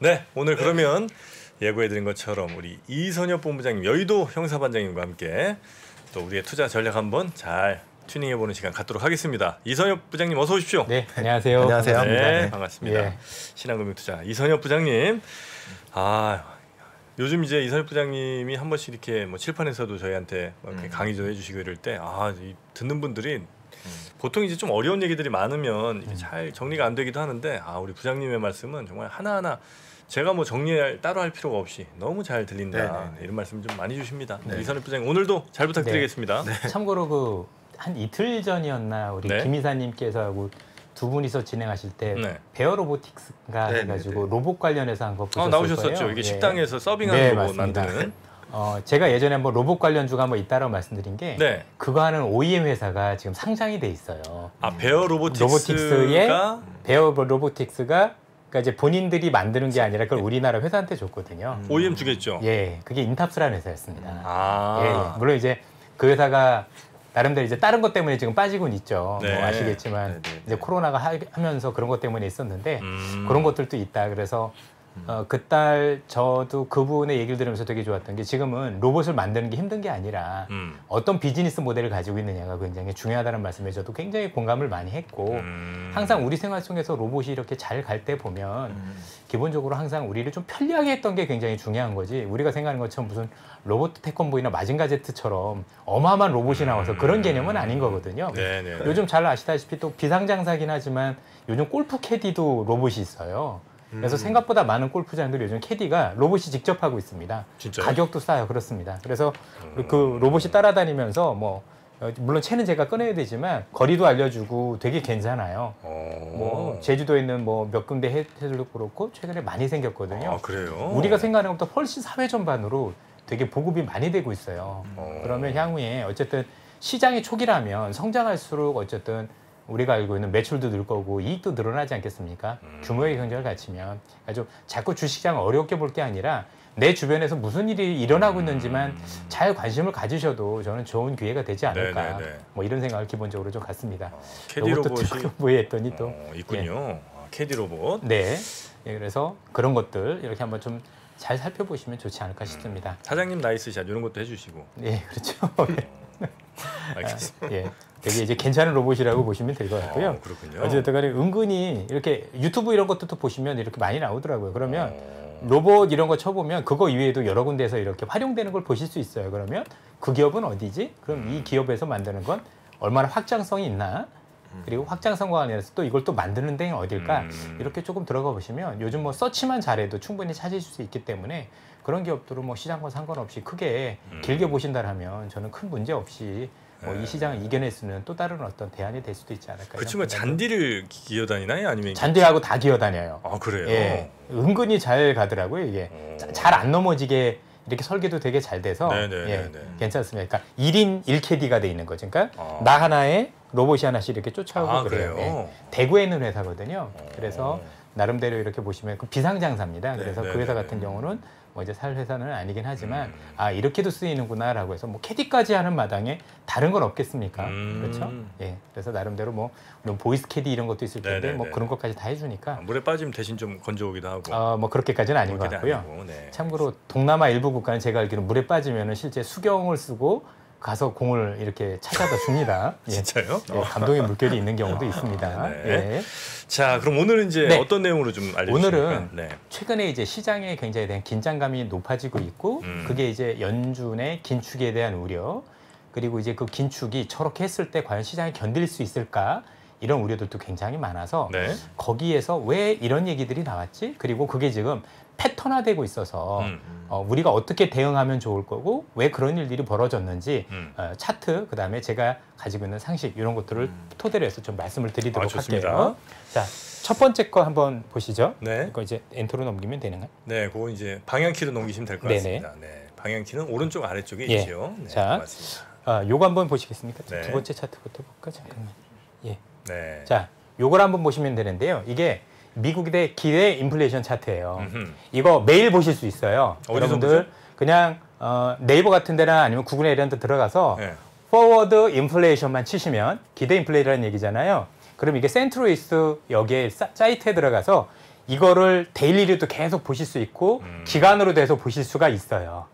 네, 오늘 그러면 예고해드린 것처럼 우리 이선엽 본부장님, 여의도 형사반장님과 함께 또 우리의 투자 전략 한번 잘 튜닝해보는 시간 갖도록 하겠습니다. 이선엽 부장님 어서 오십시오. 네, 안녕하세요. 안녕하세요. 네, 네. 반갑습니다. 예. 신한금융투자 이선엽 부장님. 아 요즘 이제 이선엽 부장님이 한 번씩 이렇게 뭐 칠판에서도 저희한테 뭐 이렇게 음. 강의도 해주시고 이럴 때아 듣는 분들이 보통 이제 좀 어려운 얘기들이 많으면 이게 잘 정리가 안 되기도 하는데 아 우리 부장님의 말씀은 정말 하나하나 제가 뭐 정리할 따로 할 필요가 없이 너무 잘 들린다 네네네. 이런 말씀 좀 많이 주십니다. 네. 이선엽 부장님 오늘도 잘 부탁드리겠습니다. 참고로 그 한 이틀 전이었나 우리 네. 김 이사님께서 하고 두 분이서 진행하실 때 네. 베어 로보틱스가 네, 해가지고 네, 네. 로봇 관련해서 한거 어, 보셨을 나오셨었죠. 거예요. 이게 예. 식당에서 서빙하는 네, 로봇 맞습니다. 만드는. 어, 제가 예전에 한번 로봇 관련주가 한번 있다라고 말씀드린 게 네. 그거 하는 OEM 회사가 지금 상장이 돼 있어요. 아 베어 로보틱스가 로보틱스의 베어 로보틱스가 그러니까 이제 본인들이 만드는 게 아니라 그걸 우리나라 회사한테 줬거든요. OEM 주겠죠. 예, 그게 인탑스라는 회사였습니다. 아. 예, 예. 물론 이제 그 회사가 나름대로 이제 다른 것 때문에 지금 빠지고는 있죠. 네. 뭐 아시겠지만 네, 네, 네. 이제 코로나가 하, 하면서 그런 것 때문에 있었는데 음. 그런 것들도 있다. 그래서 어, 그딸 저도 그분의 얘기를 들으면서 되게 좋았던 게 지금은 로봇을 만드는 게 힘든 게 아니라 음. 어떤 비즈니스 모델을 가지고 있느냐가 굉장히 중요하다는 말씀에 저도 굉장히 공감을 많이 했고 음. 항상 우리 생활 속에서 로봇이 이렇게 잘 갈 때 보면 음. 기본적으로 항상 우리를 좀 편리하게 했던 게 굉장히 중요한 거지 우리가 생각하는 것처럼 무슨 로봇 태권보이나 마징가 제트처럼 어마어마한 로봇이 나와서 그런 개념은 아닌 거거든요. 네네. 요즘 잘 아시다시피 또 비상장사긴 하지만 요즘 골프 캐디도 로봇이 있어요. 그래서 음. 생각보다 많은 골프장들이 요즘 캐디가 로봇이 직접 하고 있습니다. 진짜요? 가격도 싸요. 그렇습니다. 그래서 그 로봇이 따라다니면서 뭐 어, 물론 채는 제가 꺼내야 되지만 거리도 알려주고 되게 괜찮아요. 어. 뭐 제주도에 있는 뭐 몇 군데 해설도 그렇고 최근에 많이 생겼거든요. 아 그래요? 우리가 생각하는 것보다 훨씬 사회 전반으로 되게 보급이 많이 되고 있어요. 어. 그러면 향후에 어쨌든 시장이 초기라면 성장할수록 어쨌든 우리가 알고 있는 매출도 늘 거고 이익도 늘어나지 않겠습니까? 음. 규모의 경쟁을 갖추면 아주 자꾸 주식시장을 어렵게 볼 게 아니라 내 주변에서 무슨 일이 일어나고 있는지만 잘 관심을 가지셔도 저는 좋은 기회가 되지 않을까 음. 네네네. 뭐 이런 생각을 기본적으로 좀 갖습니다. 어, 캐디 로봇이 보였더니 또 어, 있군요. 아, 캐디 로봇. 네. 예, 그래서 그런 것들 이렇게 한번 좀 잘 살펴보시면 좋지 않을까 싶습니다. 사장님 nice shot 이런 것도 해주시고. 예, 그렇죠. 알겠습니다. 예, 되게 이제 괜찮은 로봇이라고 보시면 될 것 같고요. 어, 그렇군요. 어쨌든 간에 은근히 이렇게 유튜브 이런 것도 또 보시면 이렇게 많이 나오더라고요. 그러면 어. 로봇 이런 거 쳐보면 그거 이외에도 여러 군데에서 이렇게 활용되는 걸 보실 수 있어요. 그러면 그 기업은 어디지? 그럼 음. 이 기업에서 만드는 건 얼마나 확장성이 있나? 그리고 확장성과 관련해서 또 이걸 또 만드는 데는 어딜까? 음. 이렇게 조금 들어가 보시면 요즘 뭐 서치만 잘해도 충분히 찾으실 수 있기 때문에 그런 기업들은 뭐 시장과 상관없이 크게 음. 길게 보신다라면 저는 큰 문제 없이 뭐 네. 이 시장을 이겨낼 수는 또 다른 어떤 대안이 될 수도 있지 않을까. 그 친구가 잔디를 기어다니나요? 아니면 잔디하고 다 기어다녀요. 아 그래요? 예, 은근히 잘 가더라고요 이게 어. 잘안 넘어지게 이렇게 설계도 되게 잘 돼서 네네네네. 예, 괜찮습니다. 그러니까 1인 1캐디가 돼 있는 거죠. 그러니까 아. 나 하나에 로봇이 하나씩 이렇게 쫓아오고 아 그래요. 그래요? 예. 대구에 있는 회사거든요. 어. 그래서 나름대로 이렇게 보시면 그 비상장사입니다. 네, 그래서 네, 그 회사 네, 같은 네. 경우는 뭐 이제 살 회사는 아니긴 하지만 음. 아 이렇게도 쓰이는구나라고 해서 뭐 캐디까지 하는 마당에 다른 건 없겠습니까? 음. 그렇죠? 예. 그래서 나름대로 뭐 물론 보이스 캐디 이런 것도 있을 텐데 네, 네, 뭐 네. 그런 것까지 다 해주니까 아, 물에 빠지면 대신 좀 건져오기도 하고. 어, 뭐 그렇게까지는 아닌 것 같고요. 아니고, 네. 참고로 동남아 일부 국가는 제가 알기로 물에 빠지면 실제 수경을 쓰고 가서 공을 이렇게 찾아다 줍니다. 예. 진짜요? 예, 감동의 물결이 있는 경우도 있습니다. 네. 예. 자, 그럼 오늘은 이제 네. 어떤 내용으로 좀 알려주실까요? 오늘은 네. 최근에 이제 시장에 굉장히 대한 긴장감이 높아지고 있고 음. 그게 이제 연준의 긴축에 대한 우려 그리고 이제 그 긴축이 저렇게 했을 때 과연 시장이 견딜 수 있을까 이런 우려들도 굉장히 많아서 네. 거기에서 왜 이런 얘기들이 나왔지 그리고 그게 지금 패턴화되고 있어서 음. 어, 우리가 어떻게 대응하면 좋을 거고 왜 그런 일들이 벌어졌는지 음. 어, 차트 그다음에 제가 가지고 있는 상식 이런 것들을 음. 토대로 해서 좀 말씀을 드리도록 아. 할게요. 자, 첫 번째 거 한번 보시죠. 네. 이거 이제 엔터로 넘기면 되는가요? 네, 그거 이제 방향키로 넘기시면 될 것. 같습니다. 네. 방향키는 오른쪽 아래쪽에 예. 있죠. 네, 자. 고맙습니다. 아, 요거 한번 보시겠습니까? 네. 두 번째 차트부터 볼까 잠깐만. 예. 네. 자, 요걸 한번 보시면 되는데요. 이게 미국의 기대 인플레이션 차트예요. 음흠. 이거 매일 보실 수 있어요. 여러분들 보죠? 그냥 어, 네이버 같은 데나 아니면 구글에 이런 데 들어가서 네. forward inflation만 치시면 기대 인플레이라는 얘기잖아요. 그럼 이게 세인트루이스 여기에 사, 사이트에 들어가서 이거를 daily로도 계속 보실 수 있고 음. 기간으로 돼서 보실 수가 있어요.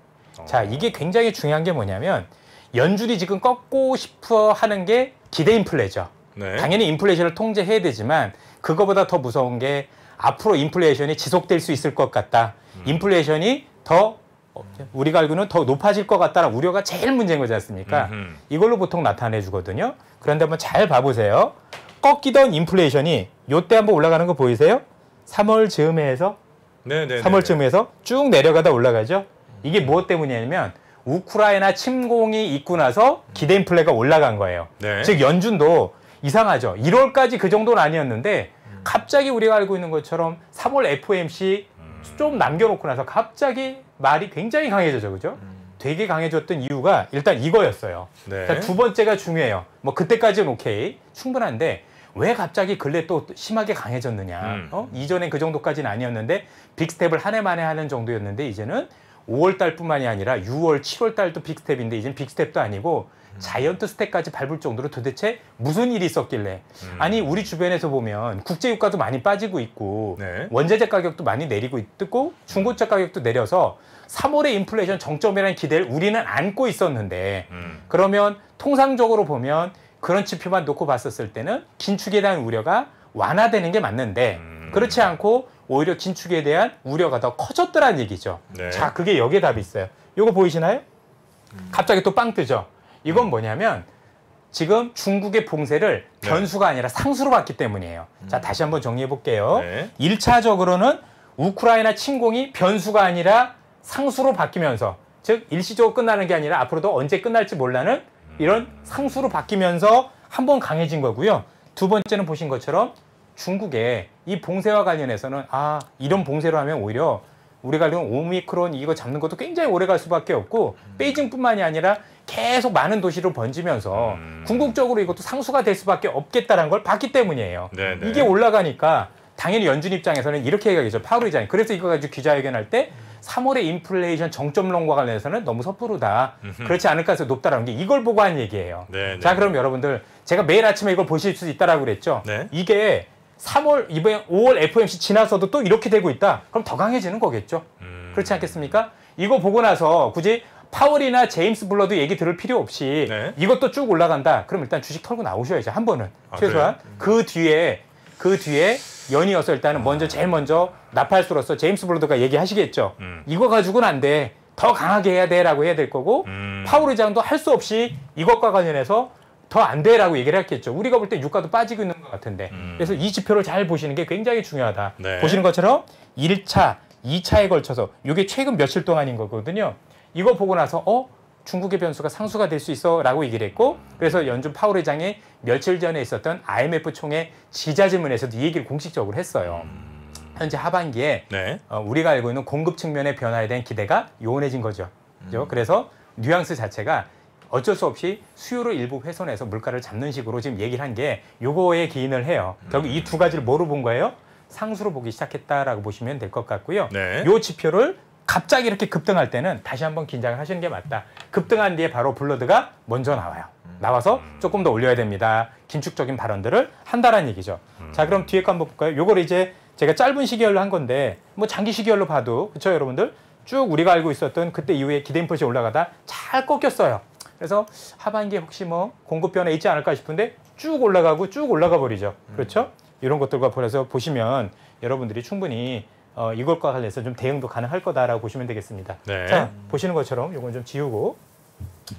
자, 이게 굉장히 중요한 게 뭐냐면 연준이 지금 꺾고 싶어 하는 게 기대 인플레죠. 네. 당연히 인플레이션을 통제해야 되지만 그거보다 더 무서운 게 앞으로 인플레이션이 지속될 수 있을 것 같다. 음. 인플레이션이 더 어, 우리가 알고는 더 높아질 것 같다는 우려가 제일 문제인 거지 않습니까? 음흠. 이걸로 보통 나타내 주거든요. 그런데 한번 잘 봐보세요. 꺾이던 인플레이션이 요때 한번 올라가는 거 보이세요? 3월 즈음에 해서 네, 네. 3월 즈음에서 쭉 내려가다 올라가죠. 이게 무엇 때문이냐면 우크라이나 침공이 있고 나서 기대 인플레가 올라간 거예요. 네. 즉 연준도 이상하죠. 1월까지 그 정도는 아니었는데 갑자기 우리가 알고 있는 것처럼 3월 FOMC 좀 남겨놓고 나서 갑자기 말이 굉장히 강해져죠, 그죠? 되게 강해졌던 이유가 일단 이거였어요. 네. 자, 두 번째가 중요해요. 뭐 그때까지는 오케이 충분한데 왜 갑자기 근래 또 심하게 강해졌느냐? 음. 어? 이전엔 그 정도까지는 아니었는데 빅스텝을 한 해 만에 하는 정도였는데 이제는 5월 달뿐만이 아니라 6월, 7월 달도 빅스텝인데 이젠 빅스텝도 아니고 자이언트 스텝까지 밟을 정도로 도대체 무슨 일이 있었길래 음. 아니 우리 주변에서 보면 국제 유가도 많이 빠지고 있고 네. 원자재 가격도 많이 내리고 있고 중고차 가격도 내려서 3월의 인플레이션 정점이라는 기대를 우리는 안고 있었는데 음. 그러면 통상적으로 보면 그런 지표만 놓고 봤었을 때는 긴축에 대한 우려가 완화되는 게 맞는데 음. 그렇지 않고 오히려 긴축에 대한 우려가 더 커졌더라는 얘기죠. 네. 자, 그게 여기에 답이 있어요. 요거 보이시나요? 갑자기 또 빵 뜨죠. 이건 뭐냐면 지금 중국의 봉쇄를 네. 변수가 아니라 상수로 봤기 때문이에요. 자, 다시 한번 정리해 볼게요. 네. 일차적으로는 우크라이나 침공이 변수가 아니라 상수로 바뀌면서 즉 일시적으로 끝나는 게 아니라 앞으로도 언제 끝날지 몰라는 이런 상수로 바뀌면서 한 번 강해진 거고요. 두 번째는 보신 것처럼 중국의 이 봉쇄와 관련해서는 아 이런 봉쇄로 하면 오히려 우리가 알고 오미크론 이거 잡는 것도 굉장히 오래 갈 수밖에 없고 베이징뿐만이 아니라 계속 많은 도시로 번지면서 음. 궁극적으로 이것도 상수가 될 수밖에 없겠다는 걸 봤기 때문이에요. 네, 네. 이게 올라가니까 당연히 연준 입장에서는 이렇게 얘기하겠죠. 파월 의장이. 그래서 이거 가지고 기자회견할 때 3월의 인플레이션 정점론과 관련해서는 너무 섣부르다. 그렇지 않을까 해서 높다라는 게 이걸 보고 한 얘기예요. 네, 네. 자, 그럼 여러분들 제가 매일 아침에 이걸 보실 수 있다라고 그랬죠. 네. 이게 3월 이번 5월 FOMC 지나서도 또 이렇게 되고 있다. 그럼 더 강해지는 거겠죠. 음. 그렇지 않겠습니까? 이거 보고 나서 굳이 파월이나 제임스 불러드 얘기 들을 필요 없이 네. 이것도 쭉 올라간다. 그럼 일단 주식 털고 나오셔야죠. 한 번은 아, 최소한 그 뒤에 그 뒤에 연이어서 일단은 먼저 제일 먼저 나팔수로서 제임스 블러드가 얘기하시겠죠. 음. 이거 가지고는 안 돼. 더 강하게 해야 돼라고 해야 될 거고 음. 파월 의장도 할 수 없이 이것과 관련해서 더 안 돼라고 얘기를 했겠죠. 우리가 볼 때 유가도 빠지고 있는 것 같은데. 음. 그래서 이 지표를 잘 보시는 게 굉장히 중요하다. 네. 보시는 것처럼 1차, 2차에 걸쳐서 이게 최근 며칠 동안인 거거든요. 이거 보고 나서 어? 중국의 변수가 상수가 될 수 있어라고 얘기를 했고 그래서 연준 파월 의장이 며칠 전에 있었던 IMF 총회 지자질문에서도 이 얘기를 공식적으로 했어요. 현재 하반기에 네. 어, 우리가 알고 있는 공급 측면의 변화에 대한 기대가 요원해진 거죠. 그죠? 그래서 뉘앙스 자체가 어쩔 수 없이 수요를 일부 훼손해서 물가를 잡는 식으로 지금 얘기를 한 게 요거에 기인을 해요. 결국 이 두 가지를 뭐로 본 거예요? 상수로 보기 시작했다라고 보시면 될 것 같고요. 네. 요 지표를 갑자기 이렇게 급등할 때는 다시 한번 긴장을 하시는 게 맞다. 급등한 뒤에 바로 블러드가 먼저 나와요. 나와서 조금 더 올려야 됩니다. 긴축적인 발언들을 한다라는 얘기죠. 자, 그럼 뒤에 거 한번 볼까요? 요걸 이제 제가 짧은 시기열로 한 건데 뭐 장기 시기열로 봐도 그렇죠, 여러분들? 쭉 우리가 알고 있었던 그때 이후에 기대 인플레이션 올라가다 잘 꺾였어요. 그래서 하반기에 혹시 뭐 공급 변화 있지 않을까 싶은데 쭉 올라가고 쭉 올라가 버리죠. 그렇죠? 이런 것들과 보면서 보시면 여러분들이 충분히 어, 이것과 관련해서 좀 대응도 가능할 거다라고 보시면 되겠습니다. 네. 자, 보시는 것처럼 이건 좀 지우고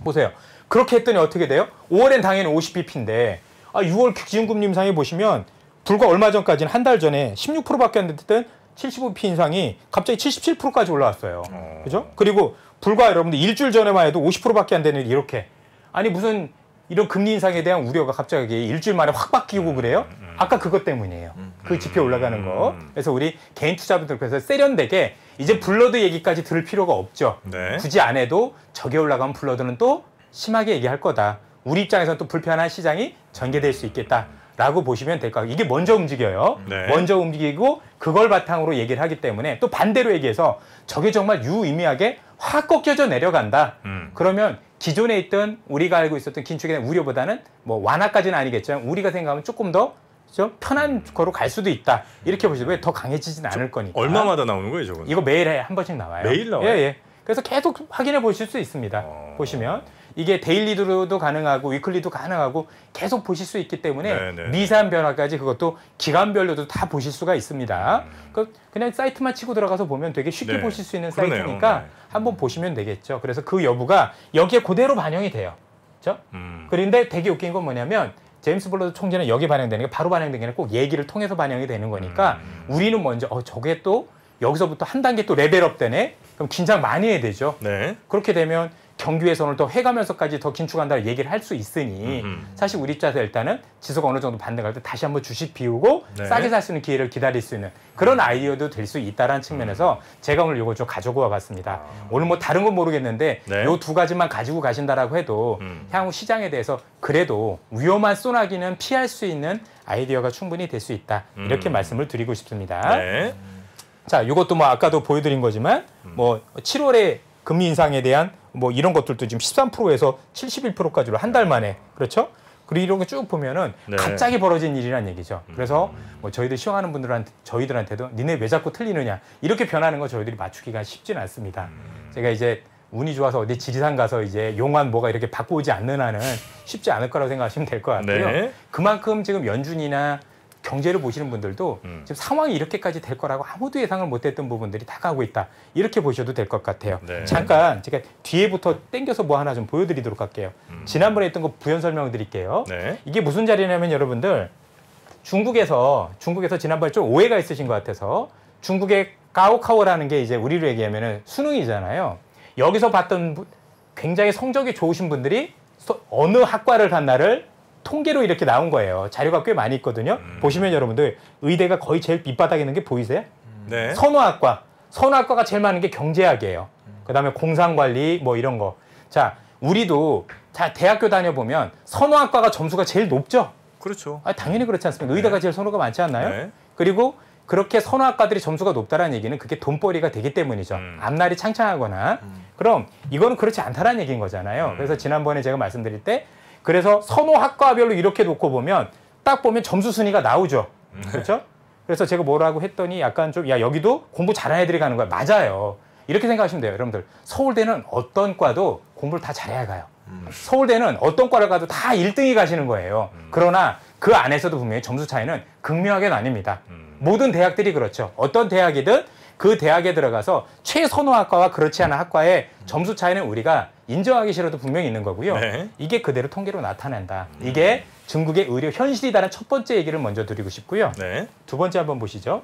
보세요. 그렇게 했더니 어떻게 돼요? 5월엔 당연히 50bp인데 아, 6월 기준금리 인상에 보시면 불과 얼마 전까지는 한 달 전에 16%밖에 안 됐던 75p 인상이 갑자기 77%까지 올라왔어요. 어. 그죠? 그리고 불과 여러분들 일주일 전에만 해도 50%밖에 안 되는 이렇게 아니 무슨 이런 금리 인상에 대한 우려가 갑자기 일주일 만에 확 바뀌고 그래요? 아까 그것 때문이에요. 그 지표 올라가는 거. 그래서 우리 개인 투자분들 그래서 세련되게 이제 불러드 얘기까지 들을 필요가 없죠. 네. 굳이 안 해도 저게 올라가면 불러드는 또 심하게 얘기할 거다. 우리 입장에서는 또 불편한 시장이 전개될 수 있겠다. 라고 보시면 될 것 같아요. 이게 먼저 움직여요. 네. 먼저 움직이고 그걸 바탕으로 얘기를 하기 때문에 또 반대로 얘기해서 저게 정말 유의미하게 확 꺾여져 내려간다. 음. 그러면 기존에 있던 우리가 알고 있었던 긴축에 대한 우려보다는 뭐 완화까지는 아니겠지만 우리가 생각하면 조금 더죠 편한 거로 갈 수도 있다. 이렇게 보시죠. 왜더 강해지진 않을 거니까. 얼마마다 나오는 거예요, 저건? 이거 매일에 한 번씩 나와요. 매일 나와요? 예, 예. 그래서 계속 확인해 보실 수 있습니다. 어. 보시면 이게 daily로도 가능하고 weekly도 가능하고 계속 보실 수 있기 때문에 네, 네. 미세한 변화까지 그것도 기간별로도 다 보실 수가 있습니다. 그 그냥 사이트만 치고 들어가서 보면 되게 쉽게 네. 보실 수 있는 그러네요. 사이트니까 네. 한번 보시면 되겠죠. 그래서 그 여부가 여기에 그대로 반영이 돼요. 그렇죠? 음. 그런데 되게 웃긴 건 뭐냐면 제임스 불러드 총재는 여기 반영되는 게 바로 반영되는 게 아니라 꼭 얘기를 통해서 반영이 되는 거니까 음. 우리는 먼저 어 저게 또 여기서부터 한 단계 또 레벨업 되네. 그럼 긴장 많이 해야 되죠. 네. 그렇게 되면 경기 훼손을 더 해가면서까지 더 긴축한다고 얘기를 할 수 있으니 음흠. 사실 우리 입장에서 일단은 지수가 어느 정도 반등할 때 다시 한번 주식 비우고 네. 싸게 살 수 있는 기회를 기다릴 수 있는 그런 아이디어도 될 수 있다라는 측면에서 제가 오늘 이걸 좀 가지고 와봤습니다. 오늘 뭐 다른 건 모르겠는데 네. 요두 가지만 가지고 가신다라고 해도 음. 향후 시장에 대해서 그래도 위험한 소나기는 피할 수 있는 아이디어가 충분히 될 수 있다 이렇게 음. 말씀을 드리고 싶습니다. 네. 자, 이것도 뭐 아까도 보여드린 거지만 뭐 7월에 금리 인상에 대한 뭐 이런 것들도 지금 13%에서 71%까지로 한 달 만에 그렇죠? 그리고 이런 거 쭉 보면은 네. 갑자기 벌어진 일이란 얘기죠. 그래서 뭐 저희들 시험하는 분들한테 저희들한테도 니네 왜 자꾸 틀리느냐 이렇게 변하는 거 저희들이 맞추기가 쉽지는 않습니다. 제가 이제 운이 좋아서 어디 지리산 가서 이제 용안 뭐가 이렇게 바꿔오지 않는 한은 쉽지 않을 거라고 생각하시면 될 것 같고요. 네. 그만큼 지금 연준이나 경제를 보시는 분들도 음. 지금 상황이 이렇게까지 될 거라고 아무도 예상을 못했던 부분들이 다 가고 있다. 이렇게 보셔도 될 것 같아요. 네. 잠깐 제가 뒤에부터 땡겨서 뭐 하나 좀 보여드리도록 할게요. 음. 지난번에 했던 거 부연 설명 드릴게요. 네. 이게 무슨 자리냐면 여러분들 중국에서 중국에서 지난번에 좀 오해가 있으신 것 같아서 중국의 가오카오라는 게 이제 우리로 얘기하면은 수능이잖아요. 여기서 봤던 분- 굉장히 성적이 좋으신 분들이 서- 어느 학과를 갔나를 통계로 이렇게 나온 거예요. 자료가 꽤 많이 있거든요. 보시면 여러분들 의대가 거의 제일 밑바닥에 있는 게 보이세요? 네. 선호학과. 선호학과가 제일 많은 게 경제학이에요. 그다음에 공상관리 뭐 이런 거. 자, 우리도 자 대학교 다녀보면 선호학과가 점수가 제일 높죠. 그렇죠. 아, 당연히 그렇지 않습니까? 의대가 제일 선호가 많지 않나요? 네. 그리고 그렇게 선호학과들이 점수가 높다라는 얘기는 그게 돈벌이가 되기 때문이죠. 음. 앞날이 창창하거나. 그럼 이거는 그렇지 않다라는 얘기인 거잖아요. 음. 그래서 지난번에 제가 말씀드릴 때 그래서 선호 학과별로 이렇게 놓고 보면 딱 보면 점수 순위가 나오죠. 음. 그렇죠? 그래서 제가 뭐라고 했더니 약간 좀 야 여기도 공부 잘하는 애들이 가는 거야. 맞아요. 이렇게 생각하시면 돼요, 여러분들. 서울대는 어떤 과도 공부를 다 잘해야 가요. 서울대는 어떤 과를 가도 다 1등이 가시는 거예요. 그러나 그 안에서도 분명히 점수 차이는 극명하게 나뉩니다. 음. 모든 대학들이 그렇죠. 어떤 대학이든 그 대학에 들어가서 최선호 학과와 그렇지 않은 학과의 점수 차이는 우리가 인정하기 싫어도 분명히 있는 거고요. 네. 이게 그대로 통계로 나타난다. 이게 중국의 의료 현실이다라는 첫 번째 얘기를 먼저 드리고 싶고요. 네. 두 번째 한번 보시죠.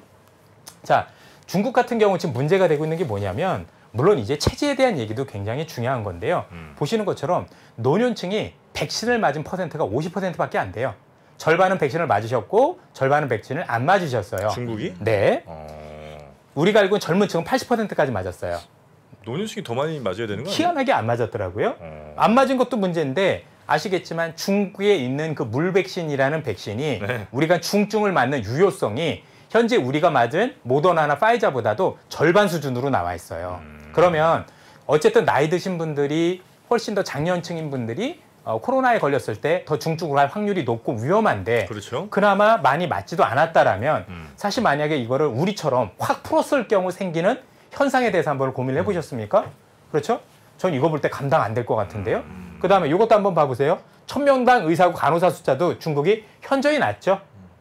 자, 중국 같은 경우 지금 문제가 되고 있는 게 뭐냐면 물론 이제 체제에 대한 얘기도 굉장히 중요한 건데요. 음. 보시는 것처럼 노년층이 백신을 맞은 퍼센트가 50%밖에 안 돼요. 절반은 백신을 맞으셨고 절반은 백신을 안 맞으셨어요. 중국이? 네. 어. 우리가 알고 있는 젊은 층은 80%까지 맞았어요. 노년층이 더 많이 맞아야 되는 거 아니에요? 희한하게 안 맞았더라고요. 어. 안 맞은 것도 문제인데 아시겠지만 중국에 있는 그 물백신이라는 백신이 네. 우리가 중증을 맞는 유효성이 현재 우리가 맞은 모더나나 파이자보다도 절반 수준으로 나와 있어요. 음. 그러면 어쨌든 나이 드신 분들이 훨씬 더 장년층인 분들이 어, 코로나에 걸렸을 때 더 중증으로 할 확률이 높고 위험한데 그렇죠. 그나마 많이 맞지도 않았다라면 음. 사실 만약에 이거를 우리처럼 확 풀었을 경우 생기는 현상에 대해서 한번 고민을 해보셨습니까? 그렇죠? 전 이거 볼 때 감당 안 될 것 같은데요. 음. 그 다음에 이것도 한번 봐보세요. 천명당 의사고 간호사 숫자도 중국이 현저히 낮죠.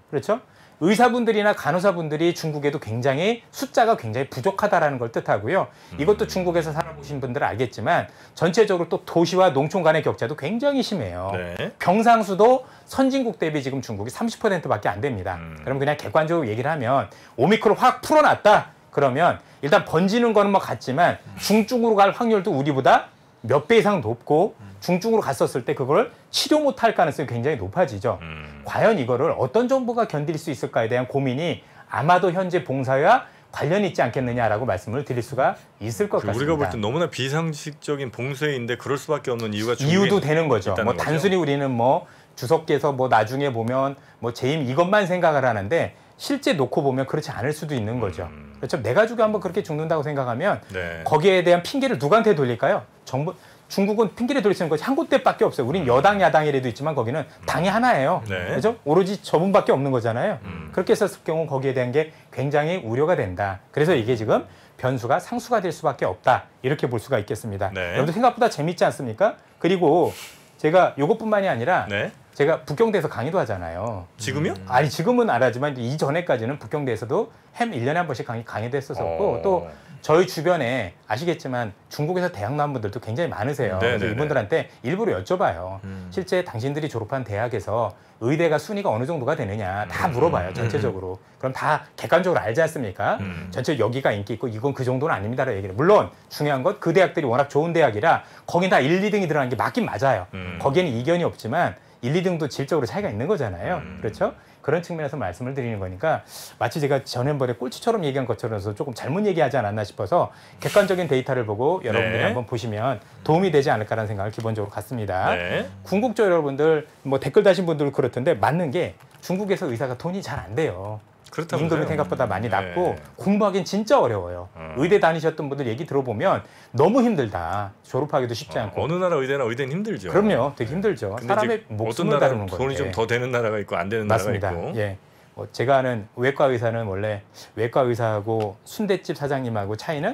그렇죠? 의사분들이나 간호사분들이 중국에도 굉장히 숫자가 굉장히 부족하다라는 걸 뜻하고요. 이것도 중국에서 살아보신 분들은 알겠지만 전체적으로 또 도시와 농촌 간의 격차도 굉장히 심해요. 네. 경상수도 선진국 대비 지금 중국이 30%밖에 안 됩니다. 음. 그럼 그냥 객관적으로 얘기를 하면 오미크론 확 풀어놨다. 그러면 일단 번지는 거는 뭐 같지만 중증으로 갈 확률도 우리보다 몇 배 이상 높고 중증으로 갔었을 때 그걸 치료 못할 가능성이 굉장히 높아지죠. 음. 과연 이거를 어떤 정부가 견딜 수 있을까에 대한 고민이 아마도 현재 봉사와 관련이 있지 않겠느냐라고 말씀을 드릴 수가 있을 것그 같습니다. 우리가 볼땐 너무나 비상식적인 봉쇄인데 그럴 수밖에 없는 이유가 이유도 되는 거죠. 뭐 거죠. 단순히 우리는 뭐 주석께서 뭐 나중에 보면 뭐 재임 이것만 생각을 하는데 실제 놓고 보면 그렇지 않을 수도 있는 거죠. 음. 그렇죠. 내 가족이 한번 그렇게 죽는다고 생각하면 네. 거기에 대한 핑계를 누구한테 돌릴까요? 정부 중국은 핑계를 돌리는 것이 한 군데밖에 없어요. 우린 여당 야당이라도 있지만 거기는 당이 하나예요. 네. 그죠? 오로지 저분밖에 없는 거잖아요. 음. 그렇게 했었을 경우 거기에 대한 게 굉장히 우려가 된다. 그래서 이게 지금 변수가 상수가 될 수밖에 없다. 이렇게 볼 수가 있겠습니다. 네. 여러분들 생각보다 재밌지 않습니까? 그리고 제가 요것뿐만이 아니라 네. 제가 북경대에서 강의도 하잖아요. 지금요? 아니 지금은 안 하지만 이전에까지는 북경대에서도 햄 1년에 한 번씩 강의, 강의도 했었었고 어. 또 저희 주변에 아시겠지만 중국에서 대학 나온 분들도 굉장히 많으세요. 네네네. 그래서 이분들한테 일부러 여쭤봐요. 음. 실제 당신들이 졸업한 대학에서 의대가 순위가 어느 정도가 되느냐 다 음. 물어봐요. 전체적으로. 그럼 다 객관적으로 알지 않습니까? 음. 전체 여기가 인기 있고 이건 그 정도는 아닙니다라고 얘기를. 물론 중요한 것그 대학들이 워낙 좋은 대학이라 거긴 다 1, 2등이 들어가는 게 맞긴 맞아요. 음. 거기에는 이견이 없지만 1, 2등도 질적으로 차이가 있는 거잖아요. 음. 그렇죠? 그런 측면에서 말씀을 드리는 거니까 마치 제가 전현번에 꼴찌처럼 얘기한 것처럼서 조금 잘못 얘기하지 않았나 싶어서 객관적인 데이터를 보고 여러분들이 네. 한번 보시면 도움이 되지 않을까라는 생각을 기본적으로 갖습니다. 네. 궁극적 여러분들 뭐 댓글 다신 분들 그렇던데 맞는 게 중국에서 의사가 돈이 잘 안 돼요. 임금이 생각보다 많이 네. 낮고 공부하긴 진짜 어려워요. 음. 의대 다니셨던 분들 얘기 들어보면 너무 힘들다. 졸업하기도 쉽지 않고. 어, 느 나라 의대나 의대는 힘들죠. 그럼요. 되게 힘들죠. 사람의 목숨을 다루는 건데. 돈이 좀 더 되는 나라가 있고 안 되는 맞습니다. 나라가 있고. 예. 뭐 제가 아는 외과 의사는 원래 외과 의사하고 순대집 사장님하고 차이는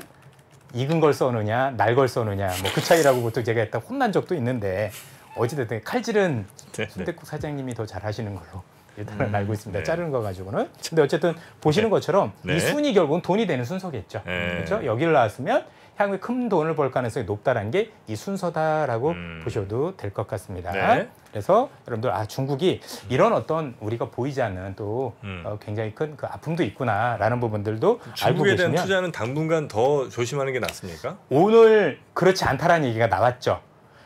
익은 걸 써느냐, 날 걸 써느냐, 뭐 그 차이라고 보통 제가 일단 혼난 적도 있는데 어찌됐든 칼질은 네, 네. 순대국 사장님이 더 잘하시는 걸로 일단은 알고 있습니다. 네. 자르는 거 가지고는. 근데 어쨌든 보시는 것처럼 네. 이 순이 결국은 돈이 되는 순서겠죠. 네. 그렇죠? 여기를 나왔으면 향후에 큰 돈을 벌 가능성이 높다라는 게 이 순서다라고 음. 보셔도 될 것 같습니다. 네. 그래서 여러분들 아 중국이 이런 어떤 우리가 보이지 않는 또 음. 어, 굉장히 큰 그 아픔도 있구나라는 부분들도 알고 중국에 대한 계시면 투자는 당분간 더 조심하는 게 낫습니까? 오늘 그렇지 않다라는 얘기가 나왔죠.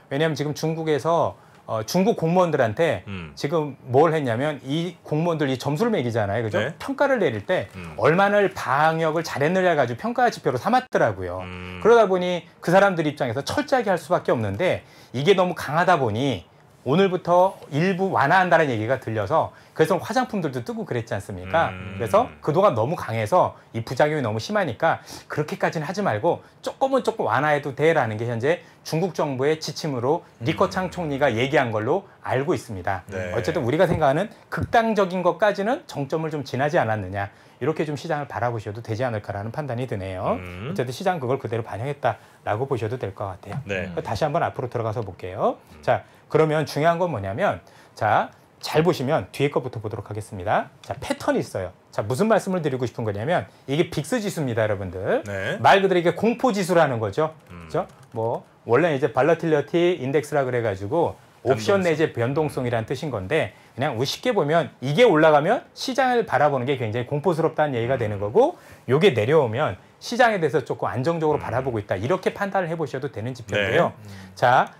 왜냐하면 지금 중국에서 어, 중국 공무원들한테 음. 지금 뭘 했냐면 이 공무원들 이 점수를 매기잖아요. 그죠? 네. 평가를 내릴 때 음. 얼마나 방역을 잘했느냐 가지고 평가 지표로 삼았더라고요. 음. 그러다 보니 그 사람들 입장에서 철저하게 할 수밖에 없는데 이게 너무 강하다 보니 오늘부터 일부 완화한다는 얘기가 들려서 그래서 화장품들도 뜨고 그랬지 않습니까? 음. 그래서 그동안 너무 강해서 이 부작용이 너무 심하니까 그렇게까지는 하지 말고 조금은 조금 완화해도 돼라는 게 현재 중국 정부의 지침으로 리커창 총리가 얘기한 걸로 알고 있습니다. 네. 어쨌든 우리가 생각하는 극단적인 것까지는 정점을 좀 지나지 않았느냐 이렇게 좀 시장을 바라보셔도 되지 않을까라는 판단이 드네요. 음. 어쨌든 시장 그걸 그대로 반영했다라고 보셔도 될 것 같아요. 네. 다시 한번 앞으로 들어가서 볼게요. 자, 그러면 중요한 건 뭐냐면, 자, 잘 보시면 뒤에 것부터 보도록 하겠습니다. 자, 패턴이 있어요. 자, 무슨 말씀을 드리고 싶은 거냐면, 이게 빅스 지수입니다, 여러분들. 네. 말 그대로 이게 공포 지수라는 거죠. 음. 그죠? 뭐, 원래 이제 발러틸러티 인덱스라 그래 가지고, 옵션 내지 변동성이라는 뜻인 건데, 그냥 쉽게 보면 이게 올라가면 시장을 바라보는 게 굉장히 공포스럽다는 얘기가 되는 거고, 요게 내려오면 시장에 대해서 조금 안정적으로 바라보고 있다. 이렇게 판단을 해보셔도 되는 지표인데요. 자,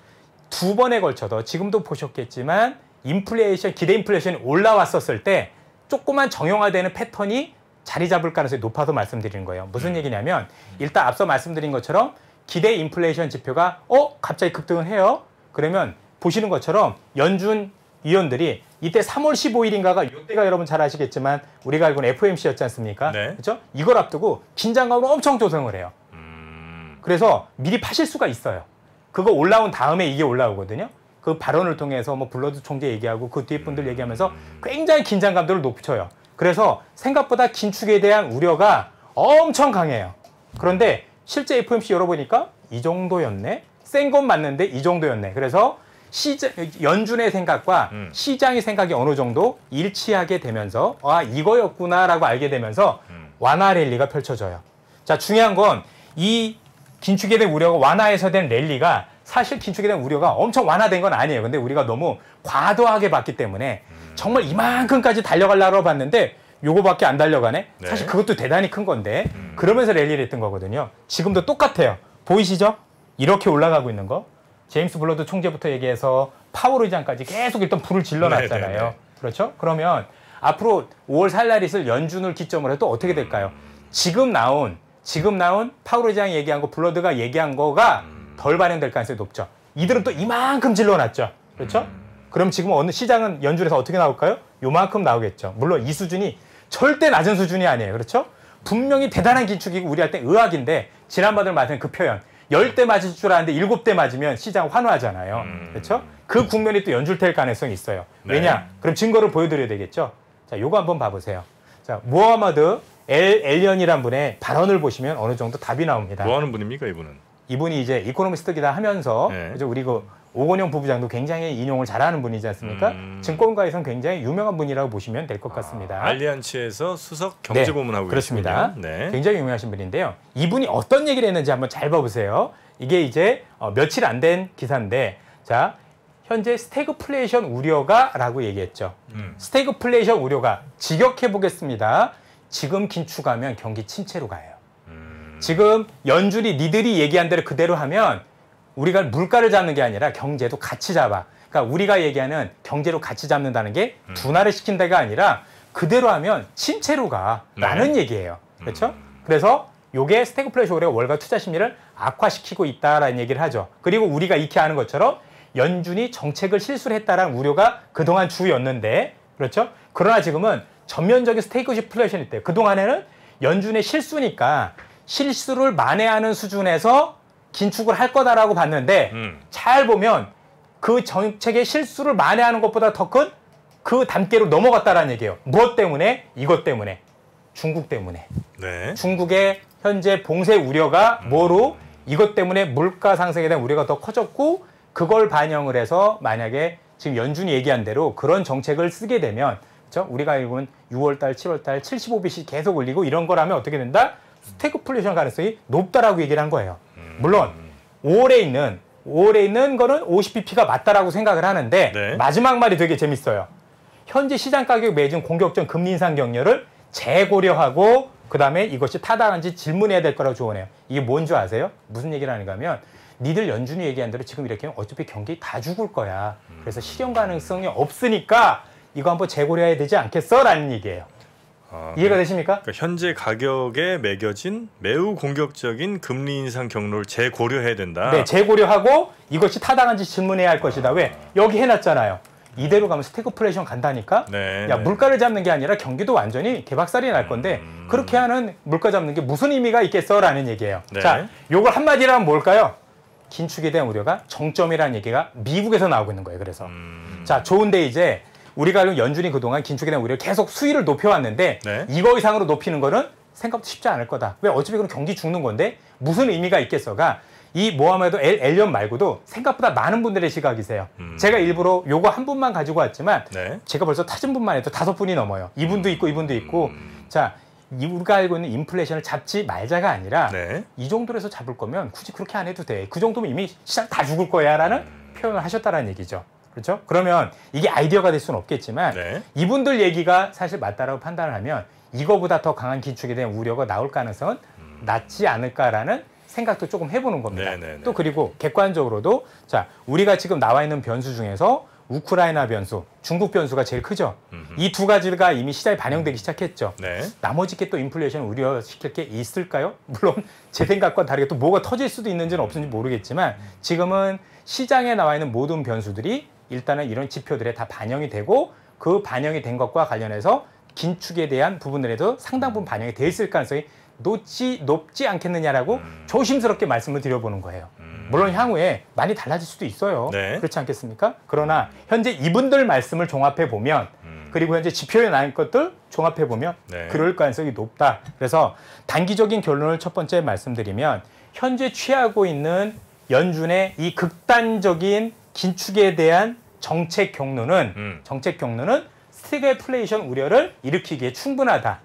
두 번에 걸쳐서 지금도 보셨겠지만 인플레이션 기대 인플레이션이 올라왔었을 때 조그만 정형화되는 패턴이 자리 잡을 가능성이 높아서 말씀드리는 거예요. 무슨 얘기냐면 일단 앞서 말씀드린 것처럼 기대 인플레이션 지표가 어 갑자기 급등을 해요. 그러면 보시는 것처럼 연준 위원들이 이때 3월 15일인가가 이때가 여러분 잘 아시겠지만 우리가 알고는 FOMC였지 않습니까? 네. 그렇죠? 이걸 앞두고 긴장감으로 엄청 조성을 해요. 음. 그래서 미리 파실 수가 있어요. 그거 올라온 다음에 이게 올라오거든요. 그 발언을 통해서 뭐 블러드 총재 얘기하고 그 뒤에 분들 얘기하면서 굉장히 긴장감들을 높여요. 그래서 생각보다 긴축에 대한 우려가 엄청 강해요. 그런데 실제 FOMC 열어보니까 이 정도였네. 센 건 맞는데 이 정도였네. 그래서 시장, 연준의 생각과 음. 시장의 생각이 어느 정도 일치하게 되면서 아 이거였구나라고 알게 되면서 음. 완화 랠리가 펼쳐져요. 자 중요한 건 이 긴축에 대한 우려가 완화해서 된 랠리가 사실 긴축에 대한 우려가 엄청 완화된 건 아니에요. 근데 우리가 너무 과도하게 봤기 때문에 정말 이만큼까지 달려가려고 봤는데 요거밖에 안 달려가네. 네. 사실 그것도 대단히 큰 건데 음. 그러면서 랠리를 했던 거거든요. 지금도 똑같아요. 보이시죠? 이렇게 올라가고 있는 거. 제임스 불러드 총재부터 얘기해서 파월 의장까지 계속 일단 불을 질러놨잖아요. 네, 네, 네. 그렇죠? 그러면 앞으로 5월 4일 날 있을 연준을 기점으로 해도 어떻게 될까요? 지금 나온 지금 나온 파월 의장이 얘기한 거 블러드가 얘기한 거가 덜 반영될 가능성이 높죠. 이들은 또 이만큼 질러놨죠. 그렇죠? 그럼 지금 어느 시장은 연준에서 어떻게 나올까요? 요만큼 나오겠죠. 물론 이 수준이 절대 낮은 수준이 아니에요. 그렇죠? 분명히 대단한 긴축이고 우리 할 때 의학인데 지난번에 말한 그 표현 열 대 맞을 줄 알았는데 일곱 대 맞으면 시장 환호하잖아요. 음. 그렇죠? 그 국면이 또 연출될 가능성이 있어요. 네. 왜냐? 그럼 증거를 보여드려야 되겠죠. 자, 요거 한번 봐보세요. 자, 무하마드 엘 엘리언이란 분의 발언을 보시면 어느 정도 답이 나옵니다. 뭐 하는 분입니까 이분은? 이분이 이제 이코노미스트기다 하면서 네. 이제 우리 그 오건영 부부장도 굉장히 인용을 잘하는 분이지 않습니까? 음. 증권가에서는 굉장히 유명한 분이라고 보시면 될 것 같습니다. 아, 알리안츠에서 수석 경제고문하고 그렇습니다. 계시군요. 네. 굉장히 유명하신 분인데요. 이분이 어떤 얘기를 했는지 한번 잘 봐보세요. 이게 이제 어, 며칠 안 된 기사인데, 자 현재 스태그플레이션 우려가라고 얘기했죠. 음. 스태그플레이션 우려가 직역해 보겠습니다. 지금 긴축하면 경기 침체로 가요. 음. 지금 연준이 니들이 얘기한 대로 그대로 하면 우리가 물가를 잡는 게 아니라 경제도 같이 잡아. 그러니까 우리가 얘기하는 경제로 같이 잡는다는 게 음. 둔화를 시킨다가 아니라 그대로 하면 침체로 가라는 얘기예요. 그렇죠? 음. 그래서 요게 스태그플레이션 우려가 월가 투자 심리를 악화시키고 있다라는 얘기를 하죠. 그리고 우리가 익히 아는 것처럼 연준이 정책을 실수를 했다라는 우려가 그동안 주였는데 그렇죠? 그러나 지금은 전면적인 스태그플레이션이 있대요. 그동안에는 연준의 실수니까 실수를 만회하는 수준에서 긴축을 할 거다라고 봤는데 음. 잘 보면 그 정책의 실수를 만회하는 것보다 더 큰 그 단계로 넘어갔다라는 얘기예요. 무엇 때문에? 이것 때문에. 중국 때문에. 네. 중국의 현재 봉쇄 우려가 뭐로 이것 때문에 물가 상승에 대한 우려가 더 커졌고 그걸 반영을 해서 만약에 지금 연준이 얘기한 대로 그런 정책을 쓰게 되면 그렇죠? 우리가 알고는 6월달, 7월달 75bp씩 계속 올리고 이런 거라면 어떻게 된다? 스태그플레이션 가능성이 높다라고 얘기를 한 거예요. 물론 5월에 있는 5월에 있는 거는 50bp가 맞다라고 생각을 하는데 네. 마지막 말이 되게 재밌어요. 현재 시장 가격 매겨진 공격적 금리 인상 경로를 재고려하고 그다음에 이것이 타당한지 질문해야 될 거라고 조언해요. 이게 뭔 줄 아세요? 무슨 얘기를 하는가 하면 니들 연준이 얘기한 대로 지금 이렇게 하면 어차피 경기 다 죽을 거야. 그래서 실현 가능성이 없으니까 이거 한번 재고려해야 되지 않겠어? 라는 얘기예요. 아, 이해가 되십니까? 그러니까 현재 가격에 매겨진 매우 공격적인 금리 인상 경로를 재고려해야 된다. 네, 재고려하고 이것이 타당한지 질문해야 할 것이다. 왜? 여기 해놨잖아요. 이대로 가면 스태그플레이션 간다니까? 네. 야, 물가를 잡는 게 아니라 경기도 완전히 개박살이 날 건데 음. 그렇게 하는 물가 잡는 게 무슨 의미가 있겠어라는 얘기예요. 네. 자, 요걸 한마디로 하면 뭘까요? 긴축에 대한 우려가 정점이라는 얘기가 미국에서 나오고 있는 거예요. 그래서 음. 자, 좋은데 이제 우리가 알고 연준이 그동안 긴축에 대한 우려를 계속 수위를 높여왔는데 네. 이거 이상으로 높이는 거는 생각보다 쉽지 않을 거다. 왜 어차피 그럼 경기 죽는 건데 무슨 의미가 있겠어가 이 모하메드 엘 엘리언 말고도 생각보다 많은 분들의 시각이세요. 음. 제가 일부러 요거 한 분만 가지고 왔지만 네. 제가 벌써 타진 분만 해도 다섯 분이 넘어요. 이분도 있고 이분도 있고. 음. 자, 이 우리가 알고 있는 인플레이션을 잡지 말자가 아니라 네. 이 정도로 해서 잡을 거면 굳이 그렇게 안 해도 돼. 그 정도면 이미 시장 다 죽을 거야라는 음. 표현을 하셨다라는 얘기죠. 그렇죠? 그러면 이게 아이디어가 될 수는 없겠지만 네. 이분들 얘기가 사실 맞다라고 판단을 하면 이거보다 더 강한 긴축에 대한 우려가 나올 가능성은 낮지 않을까라는 생각도 조금 해보는 겁니다. 음. 네네네. 또 그리고 객관적으로도 자 우리가 지금 나와 있는 변수 중에서 우크라이나 변수, 중국 변수가 제일 크죠. 이 두 가지가 이미 시장에 반영되기 시작했죠. 네. 나머지 게 또 인플레이션 우려시킬 게 있을까요? 물론 제 생각과 다르게 또 뭐가 터질 수도 있는지는 없는지 모르겠지만 지금은 시장에 나와 있는 모든 변수들이 일단은 이런 지표들에 다 반영이 되고 그 반영이 된 것과 관련해서 긴축에 대한 부분들에도 상당 부분 반영이 돼 있을 가능성이 높지 높지 않겠느냐라고 음. 조심스럽게 말씀을 드려보는 거예요. 음. 물론 향후에 많이 달라질 수도 있어요. 네. 그렇지 않겠습니까? 그러나 현재 이분들 말씀을 종합해 보면 음. 그리고 현재 지표에 나온 것들 종합해 보면 네. 그럴 가능성이 높다. 그래서 단기적인 결론을 첫 번째 말씀드리면 현재 취하고 있는 연준의 이 극단적인 긴축에 대한 정책 경로는 음. 정책 경로는 스태그플레이션 우려를 일으키기에 충분하다.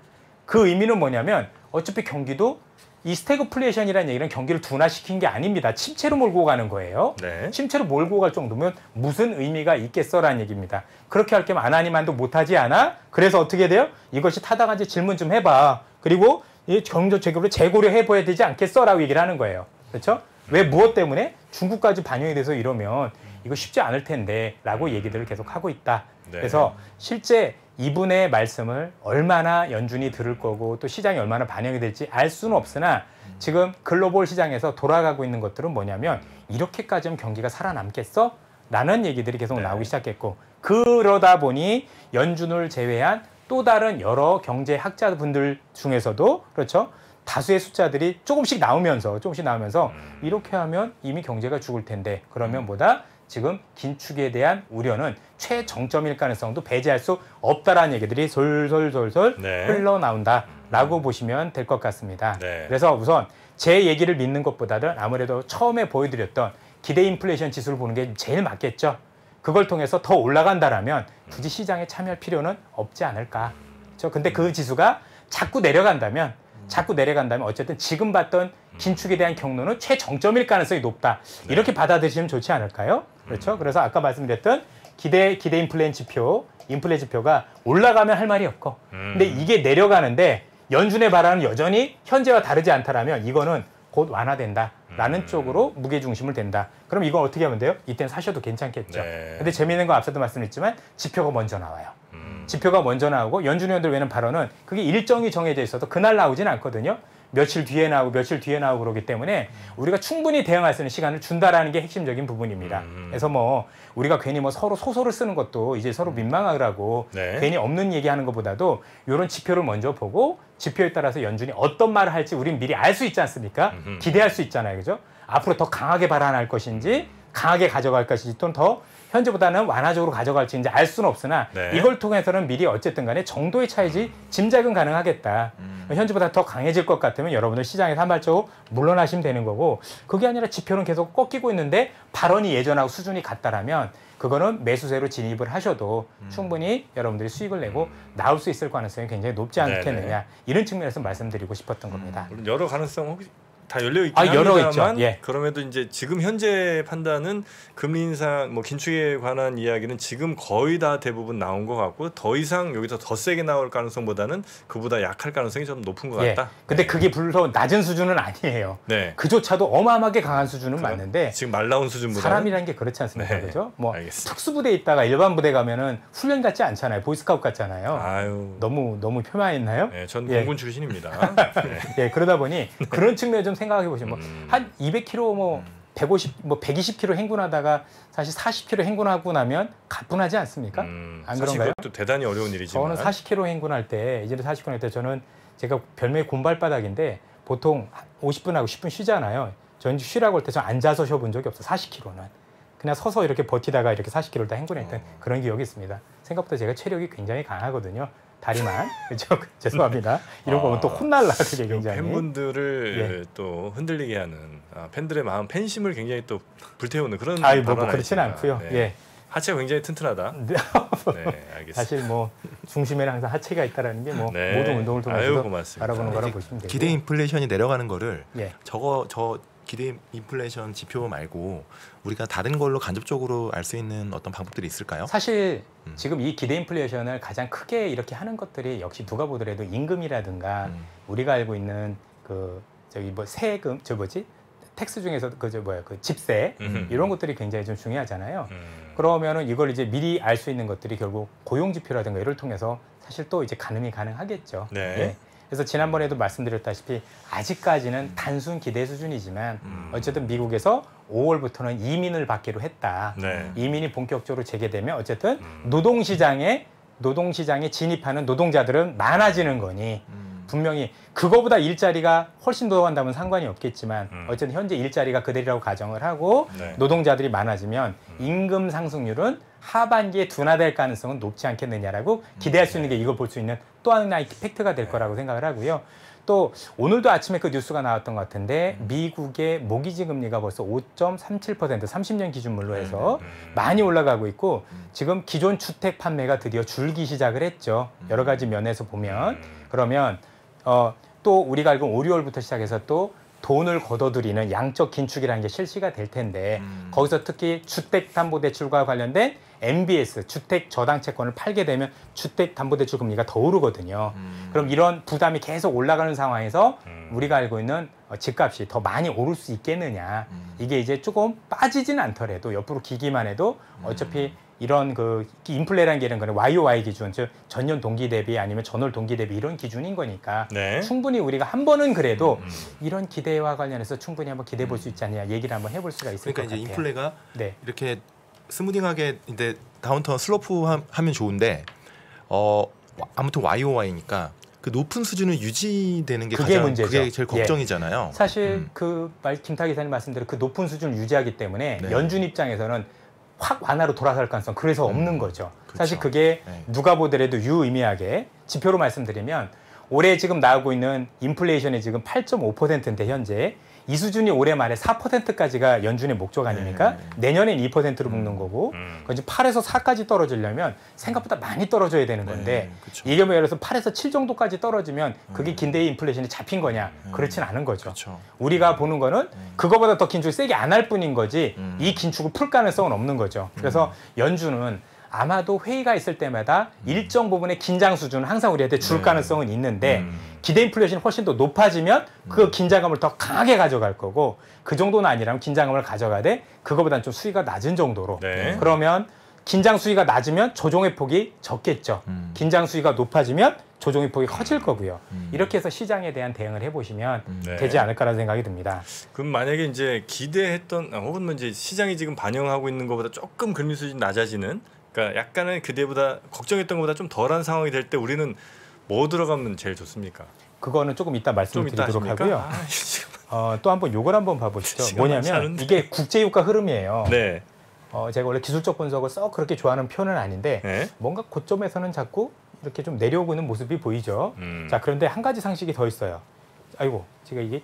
그 의미는 뭐냐면 어차피 경기도 이 스태그플레이션이라는 얘기는 경기를 둔화시킨 게 아닙니다. 침체로 몰고 가는 거예요. 네. 침체로 몰고 갈 정도면 무슨 의미가 있겠어라는 얘기입니다. 그렇게 할 거면 안 하느니만도 못하지 않아? 그래서 어떻게 돼요? 이것이 타당한지 질문 좀 해봐. 그리고 이 경제적으로 재고려해 봐야 되지 않겠어라고 얘기를 하는 거예요. 그렇죠? 왜 무엇 때문에 중국까지 반영이 돼서 이러면 이거 쉽지 않을 텐데라고 얘기들을 계속 하고 있다. 네. 그래서 실제 이분의 말씀을 얼마나 연준이 들을 거고 또 시장이 얼마나 반영이 될지 알 수는 없으나 지금 글로벌 시장에서 돌아가고 있는 것들은 뭐냐면 이렇게까지 하면 경기가 살아남겠어? 라는 얘기들이 계속 네. 나오기 시작했고 그러다 보니 연준을 제외한 또 다른 여러 경제 학자분들 중에서도 그렇죠 다수의 숫자들이 조금씩 나오면서 조금씩 나오면서 음. 이렇게 하면 이미 경제가 죽을 텐데 그러면 보다 지금 긴축에 대한 우려는 최정점일 가능성도 배제할 수 없다라는 얘기들이 솔솔솔솔 네. 흘러나온다라고 보시면 될 것 같습니다. 네. 그래서 우선 제 얘기를 믿는 것보다는 아무래도 처음에 보여드렸던 기대 인플레이션 지수를 보는 게 제일 맞겠죠. 그걸 통해서 더 올라간다라면 굳이 시장에 참여할 필요는 없지 않을까. 그렇죠? 근데 그 지수가 자꾸 내려간다면 자꾸 내려간다면 어쨌든 지금 봤던 긴축에 대한 경로는 최정점일 가능성이 높다. 이렇게 받아들이시면 좋지 않을까요? 그렇죠? 그래서 아까 말씀드렸던 기대 기대 인플레 지표, 인플레 지표가 올라가면 할 말이 없고, 근데 이게 내려가는데 연준의 바람은 여전히 현재와 다르지 않다라면 이거는 곧 완화된다라는 쪽으로 무게 중심을 댄다. 그럼 이건 어떻게 하면 돼요? 이때는 사셔도 괜찮겠죠. 네. 근데 재미있는 건 앞서도 말씀드렸지만 지표가 먼저 나와요. 음. 지표가 먼저 나오고 연준 의원들 외는 발언은 그게 일정이 정해져 있어서 그날 나오진 않거든요. 며칠 뒤에 나오고 며칠 뒤에 나오고 그러기 때문에 우리가 충분히 대응할 수 있는 시간을 준다라는 게 핵심적인 부분입니다. 음. 그래서 뭐 우리가 괜히 뭐 서로 소설을 쓰는 것도 이제 서로 민망하라고 네. 괜히 없는 얘기하는 것보다도 이런 지표를 먼저 보고 지표에 따라서 연준이 어떤 말을 할지 우린 미리 알 수 있지 않습니까? 기대할 수 있잖아요, 그죠? 앞으로 더 강하게 발언할 것인지 강하게 가져갈 것인지 또는 더 현재보다는 완화적으로 가져갈지 이제 알 수는 없으나 네. 이걸 통해서는 미리 어쨌든 간에 정도의 차이지 짐작은 가능하겠다. 현재보다 더 강해질 것 같으면 여러분들 시장에서 한 발자국 물러나시면 되는 거고 그게 아니라 지표는 계속 꺾이고 있는데 발언이 예전하고 수준이 같다라면 그거는 매수세로 진입을 하셔도 충분히 여러분들이 수익을 내고 나올 수 있을 가능성이 굉장히 높지 네네. 않겠느냐 이런 측면에서 말씀드리고 싶었던 겁니다. 물론 여러 가능성 혹시 다 열려 있긴 아, 여러 합니다만. 예. 그럼에도 이제 지금 현재 판단은 금리 인상 뭐 긴축에 관한 이야기는 지금 거의 다 대부분 나온 것 같고 더 이상 여기서 더 세게 나올 가능성보다는 그보다 약할 가능성이 좀 높은 것 예. 같다. 근데 그게 물론 낮은 수준은 아니에요. 네. 그조차도 어마어마하게 강한 수준은 맞는데 지금 말 나온 수준보다 사람이라는 게 그렇지 않습니까? 네, 그죠? 뭐 알겠습니다. 특수부대에 있다가 일반 부대 가면은 훈련 같지 않잖아요. 보이스카우트 같잖아요. 아유. 너무 너무 표만했나요? 네, 전 예. 공군 출신입니다. 네. 예, 그러다 보니 그런 측면 좀 생각해 보시면 뭐 음. 한 200km 뭐 150, 뭐 120km 행군하다가 사실 40km 행군하고 나면 가뿐하지 않습니까? 음, 안 그런가요? 그것도 대단히 어려운 일이지만 저는 40km 행군할 때 이제 40km 할 때 저는 제가 별명이 곰발바닥인데 보통 50분하고 10분 쉬잖아요. 저는 쉬라고 할 때 저는 앉아서 쉬어본 적이 없어. 40km는 그냥 서서 이렇게 버티다가 이렇게 40km를 다 행군했던 그런 기억이 있습니다. 생각보다 제가 체력이 굉장히 강하거든요. 다리만 그렇죠. 죄송합니다. 이런 거면 또 아, 혼날라 그게 굉장히. 팬분들을 예. 또 흔들리게 하는 아, 팬들의 마음 팬심을 굉장히 또 불태우는 그런 아이 뭐, 뭐 그렇지는? 않고요. 네. 예. 하체가 굉장히 튼튼하다. 네. 네, 알겠습니다. 사실 뭐 중심에는 항상 하체가 있다라는 게뭐 네. 모든 운동을 아유, 통해서. 바라보는 거라 보시면 되고. 기대 인플레이션이 내려가는 거를 예. 저거 저 기대 인플레이션 지표 말고 우리가 다른 걸로 간접적으로 알 수 있는 어떤 방법들이 있을까요? 사실 음. 지금 이 기대 인플레이션을 가장 크게 이렇게 하는 것들이 역시 누가 보더라도 임금이라든가 음. 우리가 알고 있는 그 저기 뭐 세금 저 뭐지 tax 중에서 그저 뭐야 그 집세 음. 이런 것들이 굉장히 좀 중요하잖아요. 음. 그러면은 이걸 이제 미리 알 수 있는 것들이 결국 고용 지표라든가 이를 통해서 사실 또 이제 가늠이 가능하겠죠. 네. 예. 그래서 지난번에도 말씀드렸다시피 아직까지는 단순 기대 수준이지만 음. 어쨌든 미국에서 5월부터는 이민을 받기로 했다. 네. 이민이 본격적으로 재개되면 어쨌든 음. 노동시장에 노동시장에 진입하는 노동자들은 많아지는 거니 음. 분명히 그거보다 일자리가 훨씬 더 한다면 상관이 없겠지만 음. 어쨌든 현재 일자리가 그대로라고 가정을 하고 네. 노동자들이 많아지면 임금 상승률은 하반기에 둔화될 가능성은 높지 않겠느냐라고 기대할 수 있는 게 이걸 볼 수 있는 또 하나의 팩트가 될 거라고 생각을 하고요. 또 오늘도 아침에 그 뉴스가 나왔던 것 같은데 미국의 모기지 금리가 벌써 5.37% 30년 기준물로 해서 음. 많이 올라가고 있고 지금 기존 주택 판매가 드디어 줄기 시작을 했죠. 여러 가지 면에서 보면 음. 그러면 어, 또 우리가 알고 5, 6월부터 시작해서 또 돈을 걷어들이는 양적 긴축이라는 게 실시가 될 텐데 음. 거기서 특히 주택담보대출과 관련된 MBS 주택 저당 채권을 팔게 되면 주택 담보대출 금리가 더 오르거든요. 음. 그럼 이런 부담이 계속 올라가는 상황에서 음. 우리가 알고 있는 어, 집값이 더 많이 오를 수 있겠느냐. 음. 이게 이제 조금 빠지진 않더라도 옆으로 기기만 해도 어차피 이런 그 인플레라는 게 이런 거는 YOY 기준, 즉 전년 동기 대비 아니면 전월 동기 대비 이런 기준인 거니까 네. 충분히 우리가 한 번은 그래도 음. 이런 기대와 관련해서 충분히 한번 기대해 볼 수 있지 않냐 얘기를 한번 해볼 수가 있을 그러니까 것 이제 같아요. 인플레가 네. 이렇게 스무딩하게 이제 다운턴 슬로프 함- 하면 좋은데 어 아무튼 YOY니까 그 높은 수준은 유지되는 게 그게 가장 문제죠. 그게 제일 예. 걱정이잖아요. 사실 음. 그말 김타 기사님 말씀대로 그 높은 수준을 유지하기 때문에 네. 연준 입장에서는 확 완화로 돌아설 가능성 그래서 없는 거죠. 그렇죠. 사실 그게 네. 누가 보더라도 유의미하게 지표로 말씀드리면 올해 지금 나오고 있는 인플레이션이 지금 8.5%인데 현재 이 수준이 올해 말에 4%까지가 연준의 목적 아닙니까? 네. 내년엔 2%로 묶는 거고 음. 그건 지금 8에서 4까지 떨어지려면 생각보다 많이 떨어져야 되는 건데 네. 이게 뭐 예를 들어서 8에서 7 정도까지 떨어지면 그게 긴대의 인플레이션이 잡힌 거냐? 그렇진 않은 거죠. 그렇죠. 우리가 보는 거는 그거보다 더 긴축을 세게 안 할 뿐인 거지 음. 이 긴축을 풀 가능성은 없는 거죠. 그래서 연준은 아마도 회의가 있을 때마다 일정 부분의 긴장 수준은 항상 우리한테 줄 네. 가능성은 있는데 음. 기대 인플레이션이 훨씬 더 높아지면 그 긴장감을 더 강하게 가져갈 거고 그 정도는 아니라면 긴장감을 가져가되 그거보다는 좀 수위가 낮은 정도로 네. 그러면 긴장 수위가 낮으면 조정의 폭이 적겠죠. 음. 긴장 수위가 높아지면 조정의 폭이 커질 거고요. 음. 이렇게 해서 시장에 대한 대응을 해보시면 네. 되지 않을까라는 생각이 듭니다. 그럼 만약에 이제 기대했던 아, 혹은 뭐 이제 시장이 지금 반영하고 있는 것보다 조금 금리 수준이 낮아지는 그러니까 약간은 그때보다 걱정했던 것보다 좀 덜한 상황이 될 때 우리는 뭐 들어가면 제일 좋습니까? 그거는 조금 이따 말씀드리도록? 하고요. 아. 어, 또 한번 요걸 한번 봐보시죠. 뭐냐면 않은데. 이게 국제유가 흐름이에요. 네. 어, 제가 원래 기술적 분석을 썩 그렇게 좋아하는 편은 아닌데 네. 뭔가 고점에서는 자꾸 이렇게 좀 내려오고 있는 모습이 보이죠. 음. 자 그런데 한 가지 상식이 더 있어요. 아이고 제가 이게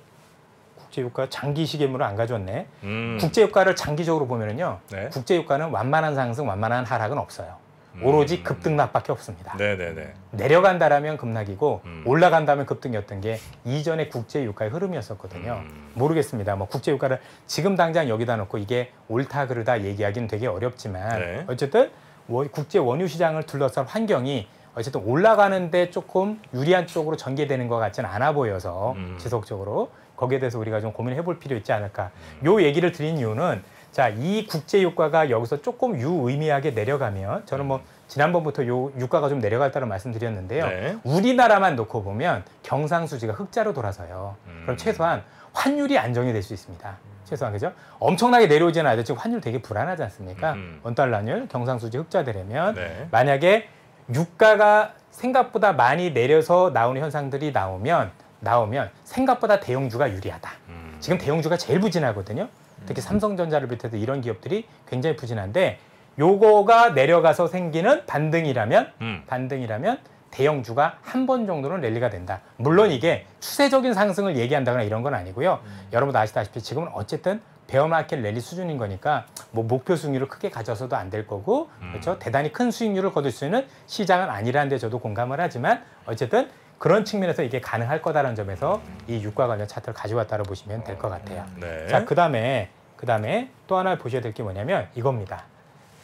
국제유가 장기 시계물을 안 가져왔네. 음. 국제유가를 장기적으로 보면은요. 네. 국제유가는 완만한 상승, 완만한 하락은 없어요. 오로지 음. 급등락밖에 없습니다. 네네네. 내려간다라면 급락이고 음. 올라간다면 급등이었던 게 이전의 국제 유가의 흐름이었었거든요. 음. 모르겠습니다. 뭐 국제 유가를 지금 당장 여기다 놓고 이게 옳다 그르다 얘기하기는 되게 어렵지만 네. 어쨌든 원- 국제 원유 시장을 둘러싼 환경이 어쨌든 올라가는데 조금 유리한 쪽으로 전개되는 것 같지는 않아 보여서 음. 지속적으로 거기에 대해서 우리가 좀 고민해 볼 필요 있지 않을까. 요 얘기를 드린 이유는 자, 이 국제 유가가 여기서 조금 유의미하게 내려가면 저는 뭐 지난번부터 요 유가가 좀 내려갔다는 말씀드렸는데요. 네. 우리나라만 놓고 보면 경상수지가 흑자로 돌아서요. 음. 그럼 최소한 환율이 안정이 될 수 있습니다. 최소한 그죠? 엄청나게 내려오지는 않아도 지금 환율 되게 불안하지 않습니까? 음. 원달러율 경상수지 흑자 되려면 네. 만약에 유가가 생각보다 많이 내려서 나오는 현상들이 나오면 나오면 생각보다 대형주가 유리하다. 음. 지금 대형주가 제일 부진하거든요. 특히 삼성전자를 비롯해서 이런 기업들이 굉장히 부진한데 요거가 내려가서 생기는 반등이라면 음. 반등이라면 대형주가 한 번 정도는 랠리가 된다. 물론 이게 추세적인 상승을 얘기한다거나 이런 건 아니고요. 여러분 아시다시피 지금은 어쨌든 베어마켓 랠리 수준인 거니까 뭐 목표 수익률을 크게 가져서도 안 될 거고 그렇죠. 대단히 큰 수익률을 거둘 수 있는 시장은 아니라는데 저도 공감을 하지만 어쨌든 그런 측면에서 이게 가능할 거다라는 점에서 이 유가 관련 차트를 가져왔다고 보시면 될 것 같아요. 네. 자, 그 다음에 그 다음에 또 하나 보셔야 될 게 뭐냐면 이겁니다.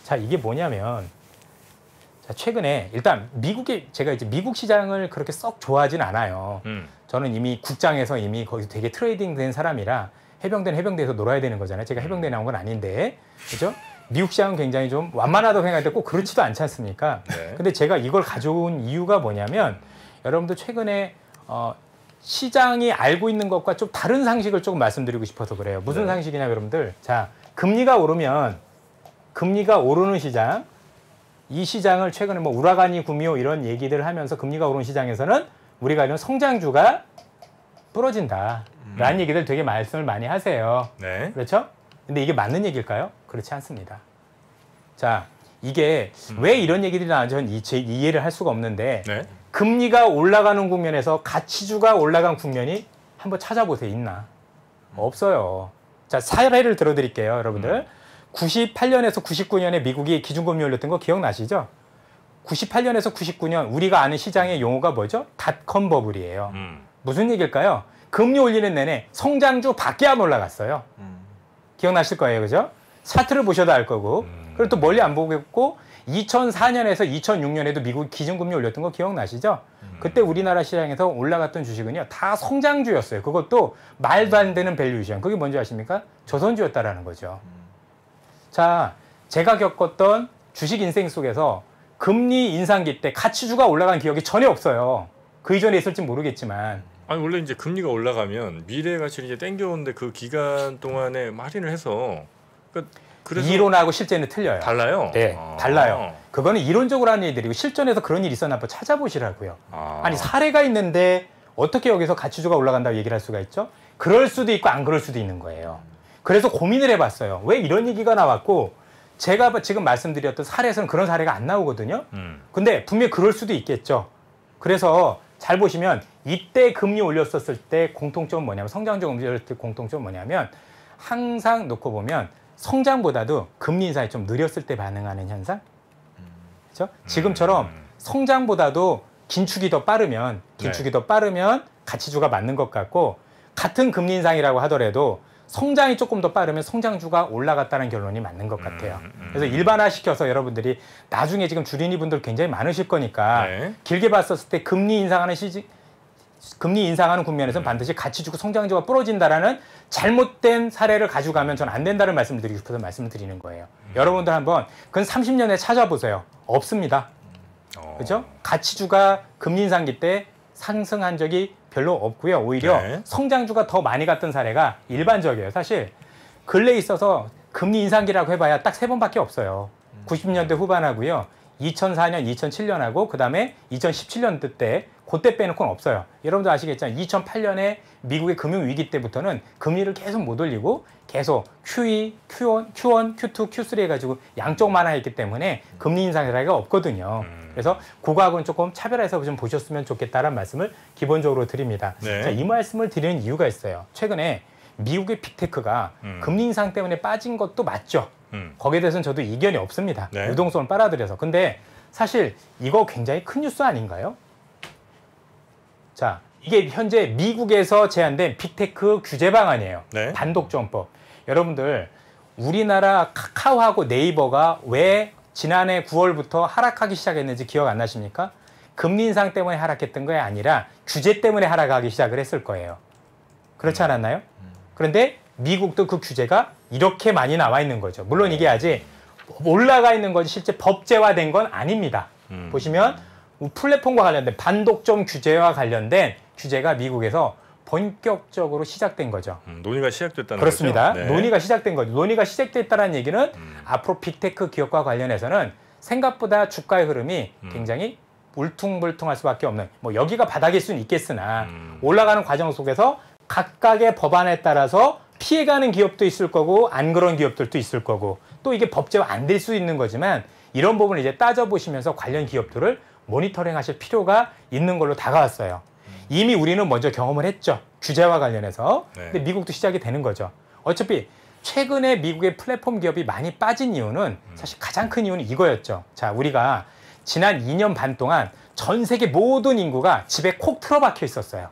자, 이게 뭐냐면 자, 최근에 일단 미국의 제가 이제 미국 시장을 그렇게 썩 좋아하진 않아요. 음. 저는 이미 국장에서 이미 거기서 되게 트레이닝 된 사람이라 해병대는 해병대에서 놀아야 되는 거잖아요. 제가 해병대 나온 건 아닌데. 그죠? 미국 시장은 굉장히 좀 완만하다고 생각할 때 꼭 그렇지도 않지 않습니까? 네. 근데 제가 이걸 가져온 이유가 뭐냐면 여러분들 최근에 어, 시장이 알고 있는 것과 좀 다른 상식을 조금 말씀드리고 싶어서 그래요. 무슨 네. 상식이냐 여러분들. 자, 금리가 오르면 금리가 오르는 시장 이 시장을 최근에 뭐 우라가니 구미호 이런 얘기들 하면서 금리가 오르는 시장에서는 우리가 이런 성장주가 부러진다. 라는 얘기들 되게 말씀을 많이 하세요. 네. 그렇죠? 근데 이게 맞는 얘기일까요? 그렇지 않습니다. 자, 이게 왜 이런 얘기들이 나오는지 저는 이해를 할 수가 없는데 네. 금리가 올라가는 국면에서 가치주가 올라간 국면이 한번 찾아보세요. 있나? 없어요. 자, 사례를 들어드릴게요, 여러분들. 98년에서 99년에 미국이 기준금리 올렸던 거 기억나시죠? 98년에서 99년 우리가 아는 시장의 용어가 뭐죠? 닷컴 버블이에요. 음. 무슨 얘기일까요? 금리 올리는 내내 성장주 밖에 안 올라갔어요. 음. 기억나실 거예요, 그죠? 차트를 보셔도 알 거고. 음. 그리고 또 멀리 안 보겠고 2004년에서 2006년에도 미국 기준금리 올렸던 거 기억나시죠? 그때 우리나라 시장에서 올라갔던 주식은요 다 성장주였어요. 그것도 말도 안 되는 valuation. 그게 뭔지 아십니까? 조선주였다라는 거죠. 자, 제가 겪었던 주식 인생 속에서 금리 인상기 때 가치주가 올라간 기억이 전혀 없어요. 그 이전에 있을지 모르겠지만 아니 원래 이제 금리가 올라가면 미래 가치를 이제 땡겨오는데 그 기간 동안에 할인을 해서 그러니까 이론하고 실제는 틀려요. 달라요. 네, 아. 달라요. 그거는 이론적으로 하는 얘기들이고 실전에서 그런 일이 있었나 한번 찾아보시라고요. 아. 아니 사례가 있는데 어떻게 여기서 가치주가 올라간다고 얘기를 할 수가 있죠? 그럴 수도 있고 안 그럴 수도 있는 거예요. 그래서 고민을 해봤어요. 왜 이런 얘기가 나왔고 제가 지금 말씀드렸던 사례에서는 그런 사례가 안 나오거든요. 음. 근데 분명히 그럴 수도 있겠죠. 그래서 잘 보시면 이때 금리 올렸었을 때 공통점은 뭐냐면 성장적 올렸을 때 공통점은 뭐냐면 항상 놓고 보면 성장보다도 금리 인상이 좀 느렸을 때 반응하는 현상. 그렇죠? 지금처럼 음. 성장보다도 긴축이 더 빠르면 긴축이 네. 더 빠르면 가치주가 맞는 것 같고 같은 금리 인상이라고 하더라도 성장이 조금 더 빠르면 성장주가 올라갔다는 결론이 맞는 것 같아요. 음, 음. 그래서 일반화시켜서 여러분들이 나중에 지금 주린이 분들 굉장히 많으실 거니까 네. 길게 봤었을 때 금리 인상하는 시지 금리 인상하는 음. 국면에서는 반드시 가치 주고 성장주가 부러진다라는 잘못된 사례를 가지고 가면 저는 안 된다는 말씀을 드리고 싶어서 말씀을 드리는 거예요. 음. 여러분들 한번 근 30년에 찾아보세요. 없습니다. 어. 그죠? 가치주가 금리 인상기 때 상승한 적이 별로 없고요. 오히려 네. 성장주가 더 많이 갔던 사례가 일반적이에요. 사실 근래에 있어서 금리 인상기라고 해봐야 딱 세 번밖에 없어요. 90년대 후반하고요. 2004년, 2007년하고 그다음에 2017년도 때 그때 빼놓고는 없어요. 여러분도 아시겠지만 2008년에 미국의 금융 위기 때부터는 금리를 계속 못 올리고 계속 QE, Q1, Q1, Q2, Q3 해가지고 양쪽 만화했기 때문에 금리 인상 사례가 없거든요. 음. 그래서 그거하고는 조금 차별해서 좀 보셨으면 좋겠다는 말씀을 기본적으로 드립니다. 네. 자, 이 말씀을 드리는 이유가 있어요. 최근에 미국의 빅테크가 음. 금리 인상 때문에 빠진 것도 맞죠. 음. 거기에 대해서는 저도 이견이 없습니다. 네. 유동성을 빨아들여서. 근데 사실 이거 굉장히 큰 뉴스 아닌가요? 자, 이게 현재 미국에서 제안된 빅테크 규제 방안이에요. 네. 단독점법. 여러분들 우리나라 카카오하고 네이버가 왜 지난해 9월부터 하락하기 시작했는지 기억 안 나십니까? 금리 인상 때문에 하락했던 게 아니라 규제 때문에 하락하기 시작을 했을 거예요. 그렇지 않았나요? 그런데 미국도 그 규제가 이렇게 많이 나와 있는 거죠. 물론 이게 아직 올라가 있는 거지 실제 법제화된 건 아닙니다. 음. 보시면 플랫폼과 관련된 반독점 규제와 관련된 규제가 미국에서 본격적으로 시작된 거죠. 음, 논의가 시작됐다는 그렇습니다. 거죠. 네. 논의가 시작된 거죠. 논의가 시작됐다는 얘기는 음. 앞으로 빅테크 기업과 관련해서는 생각보다 주가의 흐름이 음. 굉장히 울퉁불퉁할 수밖에 없는 뭐 여기가 바닥일 수는 있겠으나 음. 올라가는 과정 속에서 각각의 법안에 따라서 피해가는 기업도 있을 거고 안 그런 기업들도 있을 거고 또 이게 법제화 안될 수 있는 거지만 이런 부분을 이제 따져보시면서 관련 기업들을 모니터링 하실 필요가 있는 걸로 다가왔어요. 이미 우리는 먼저 경험을 했죠. 규제와 관련해서. 네. 근데 미국도 시작이 되는 거죠. 어차피 최근에 미국의 플랫폼 기업이 많이 빠진 이유는 사실 가장 큰 이유는 이거였죠. 자, 우리가 지난 2년 반 동안 전 세계 모든 인구가 집에 콕 틀어박혀 있었어요.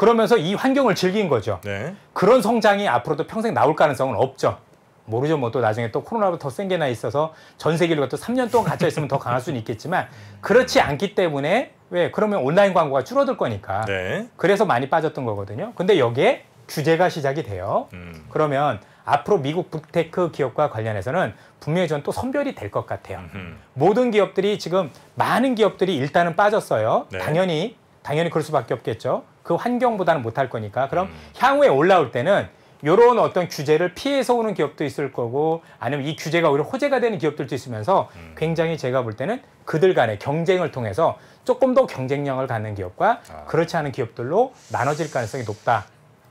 그러면서 이 환경을 즐긴 거죠. 네. 그런 성장이 앞으로도 평생 나올 가능성은 없죠. 모르죠. 뭐 또 나중에 또 코로나보다 더 센 게 나 있어서 전 세계로 또 3년 동안 갇혀 있으면 더 강할 수는 있겠지만 그렇지 않기 때문에 왜 그러면 온라인 광고가 줄어들 거니까 네. 그래서 많이 빠졌던 거거든요. 근데 여기에 규제가 시작이 돼요. 음. 그러면 앞으로 미국 빅테크 기업과 관련해서는 분명히 전또 선별이 될 것 같아요. 음. 모든 기업들이 지금 많은 기업들이 일단은 빠졌어요. 네. 당연히 당연히 그럴 수밖에 없겠죠. 그 환경보다는 못할 거니까. 그럼 음. 향후에 올라올 때는 이런 어떤 규제를 피해서 오는 기업도 있을 거고 아니면 이 규제가 오히려 호재가 되는 기업들도 있으면서 음. 굉장히 제가 볼 때는 그들 간의 경쟁을 통해서 조금 더 경쟁력을 갖는 기업과 아. 그렇지 않은 기업들로 나눠질 가능성이 높다.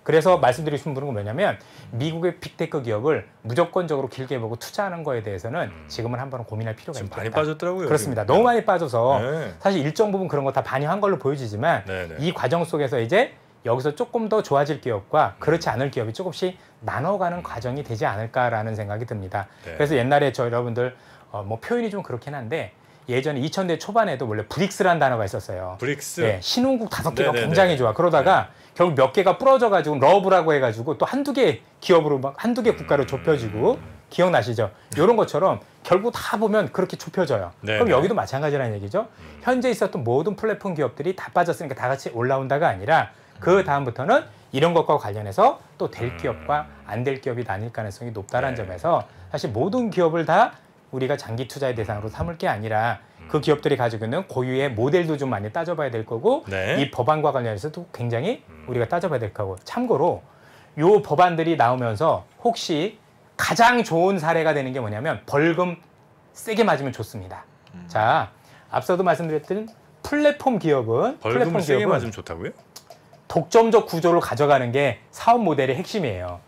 그래서 말씀드리고 싶은 부분은 뭐냐면 미국의 빅테크 기업을 무조건적으로 길게 보고 투자하는 거에 대해서는 지금은 한번 고민할 필요가 음. 있겠다. 많이 빠졌더라고요. 그렇습니다. 지금. 너무 많이 빠져서 네. 사실 일정 부분 그런 거 다 반영한 걸로 보여지지만 네, 네. 이 과정 속에서 이제 여기서 조금 더 좋아질 기업과 그렇지 않을 기업이 조금씩 나눠가는 과정이 되지 않을까라는 생각이 듭니다. 네. 그래서 옛날에 저 여러분들 어, 뭐 표현이 좀 그렇긴 한데 예전에 2000대 초반에도 원래 브릭스라는 단어가 있었어요. 브릭스. 네, 신흥국 다섯 개가 네네네. 굉장히 좋아. 그러다가 결국 몇 개가 부러져 가지고 러브라고 해 가지고 또 한두 개 기업으로 막 한두 개 국가로 음. 좁혀지고 기억나시죠? 이런 것처럼 결국 다 보면 그렇게 좁혀져요. 네네. 그럼 여기도 마찬가지라는 얘기죠. 현재 있었던 모든 플랫폼 기업들이 다 빠졌으니까 다 같이 올라온다가 아니라 그 다음부터는 이런 것과 관련해서 또될 음. 기업과 안 될 기업이 나뉠 가능성이 높다는 네. 점에서 사실 모든 기업을 다 우리가 장기 투자의 대상으로 삼을 게 아니라 그 기업들이 가지고 있는 고유의 모델도 좀 많이 따져봐야 될 거고 네. 이 법안과 관련해서도 굉장히 음. 우리가 따져봐야 될 거고 참고로 요 법안들이 나오면서 혹시 가장 좋은 사례가 되는 게 뭐냐면 벌금 세게 맞으면 좋습니다. 자, 앞서도 말씀드렸던 플랫폼 기업은 플랫폼 세게 기업은 맞으면 좋다고요? 독점적 구조를 가져가는 게 사업 모델의 핵심이에요.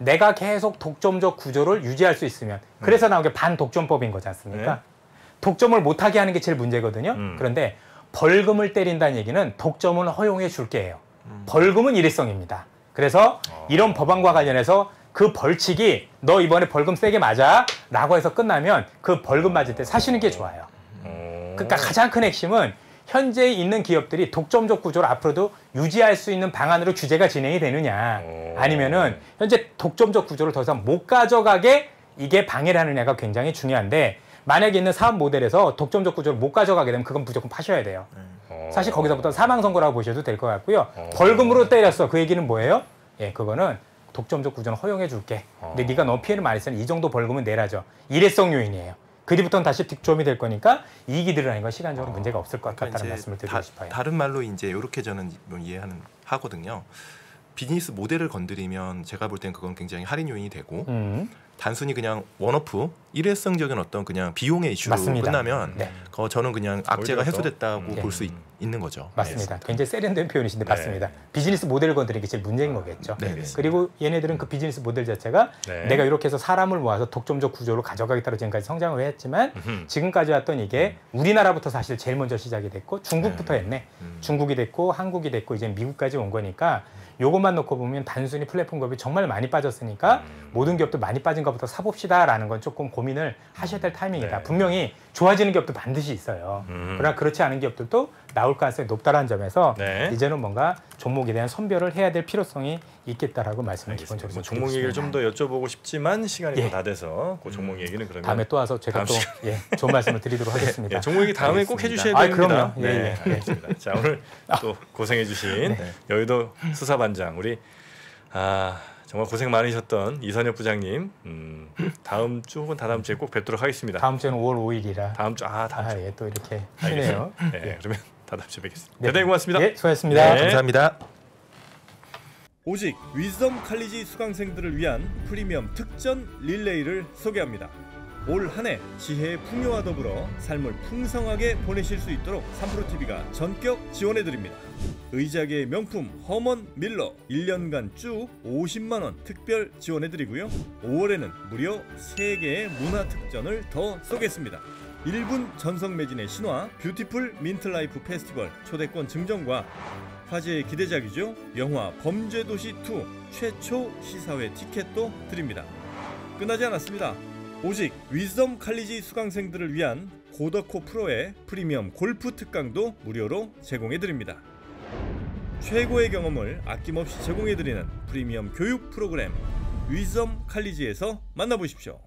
내가 계속 독점적 구조를 유지할 수 있으면 그래서 나온 게 반독점법인 거지 않습니까? 네. 독점을 못하게 하는 게 제일 문제거든요. 음. 그런데 벌금을 때린다는 얘기는 독점은 허용해 줄게요. 벌금은 일회성입니다. 그래서 어. 이런 법안과 관련해서 그 벌칙이 너 이번에 벌금 세게 맞아 라고 해서 끝나면 그 벌금 맞을 때 사시는 게 좋아요. 어. 그러니까 가장 큰 핵심은 현재 있는 기업들이 독점적 구조를 앞으로도 유지할 수 있는 방안으로 규제가 진행이 되느냐 오. 아니면은 현재 독점적 구조를 더 이상 못 가져가게 이게 방해를 하느냐가 굉장히 중요한데 만약에 있는 사업 모델에서 독점적 구조를 못 가져가게 되면 그건 무조건 파셔야 돼요. 어. 사실 거기서부터 사망 선고라고 보셔도 될 것 같고요. 어. 벌금으로 때렸어. 그 얘기는 뭐예요? 예, 그거는 독점적 구조는 허용해 줄게. 근데 어. 네가 너무 피해를 많이 했으니 이 정도 벌금은 내라죠. 일회성 요인이에요. 그 뒤부터는 다시 득점이 될 거니까 이익이 드러나는 건 시간적으로 문제가 없을 것 그러니까 같다는 말씀을 드리고 다, 싶어요. 다른 말로 이제 이렇게 저는 뭐 이해하는 하거든요. 비즈니스 모델을 건드리면 제가 볼 땐 그건 굉장히 할인 요인이 되고 음, 단순히 그냥 one-off 일회성적인 어떤 그냥 비용의 이슈로 맞습니다. 끝나면 네. 어, 저는 그냥 악재가? 해소됐다고 음. 볼수 네. 있는 거죠. 맞습니다. 굉장히 세련된 표현이신데 네. 맞습니다. 비즈니스 모델을 건드리는 게 제일 문제인 거겠죠. 네, 네. 그리고 얘네들은 그 비즈니스 모델 자체가 네. 내가 이렇게 해서 사람을 모아서 독점적 구조로 가져가겠다고 지금까지 성장을 했지만 음흠. 지금까지 왔던 이게 우리나라부터 사실 제일 먼저 시작이 됐고 중국부터 했네. 음. 중국이 됐고 한국이 됐고 이제 미국까지 온 거니까 요것만 놓고 보면 단순히 플랫폼 기업이 정말 많이 빠졌으니까 음. 모든 기업들 많이 빠진 것부터 사봅시다라는 건 조금 고민을 하셔야 될 타이밍이다. 네. 분명히 좋아지는 기업도 반드시 있어요. 음. 그러나 그렇지 않은 기업들도 나올 가능성이 높다라는 점에서 네. 이제는 뭔가 종목에 대한 선별을 해야 될 필요성이 있겠다라고 말씀을 알겠습니다. 기본적으로 뭐좀 종목 얘기를. 좀 더 여쭤보고 싶지만 시간이 예. 또다 돼서 그 종목 얘기는 그러면 다음에 또 와서 제가 또 예, 좋은 말씀을 드리도록 하겠습니다. 예, 종목 얘기 다음에 꼭 알겠습니다. 해주셔야 아, 됩니다. 그럼요. 예, 네, 예, 예. 알겠습니다. 자 오늘 또 고생해주신 네. 여의도 수사반장 우리 아 정말 고생 많으셨던 이선엽 부장님 음, 다음 주 혹은 다다음 주에 꼭 뵙도록 하겠습니다. 다음 주는 5월 5일이라 다음 주 아 다음 주. 아, 예, 또 이렇게 쉬네요. 네, 그러면 다다음 주에 뵙겠습니다. 네. 대단히 고맙습니다. 예, 수고하셨습니다. 네. 감사합니다. 오직 위즈덤 칼리지 수강생들을 위한 프리미엄 특전 릴레이를 소개합니다. 올 한 해 지혜의 풍요와 더불어 삶을 풍성하게 보내실 수 있도록 3프로TV가 전격 지원해 드립니다. 의자계의 명품 허먼 밀러 1년간 쭉 50만 원 특별 지원해 드리고요. 5월에는 무려 3개의 문화 특전을 더 쏘겠습니다. 1분 전성 매진의 신화 뷰티풀 민트라이프 페스티벌 초대권 증정과 화제의 기대작이죠. 영화 범죄도시 2 최초 시사회 티켓도 드립니다. 끝나지 않았습니다. 오직 위즈덤 칼리지 수강생들을 위한 고덕호 프로의 프리미엄 골프 특강도 무료로 제공해 드립니다. 최고의 경험을 아낌없이 제공해 드리는 프리미엄 교육 프로그램 위즈덤 칼리지에서 만나보십시오.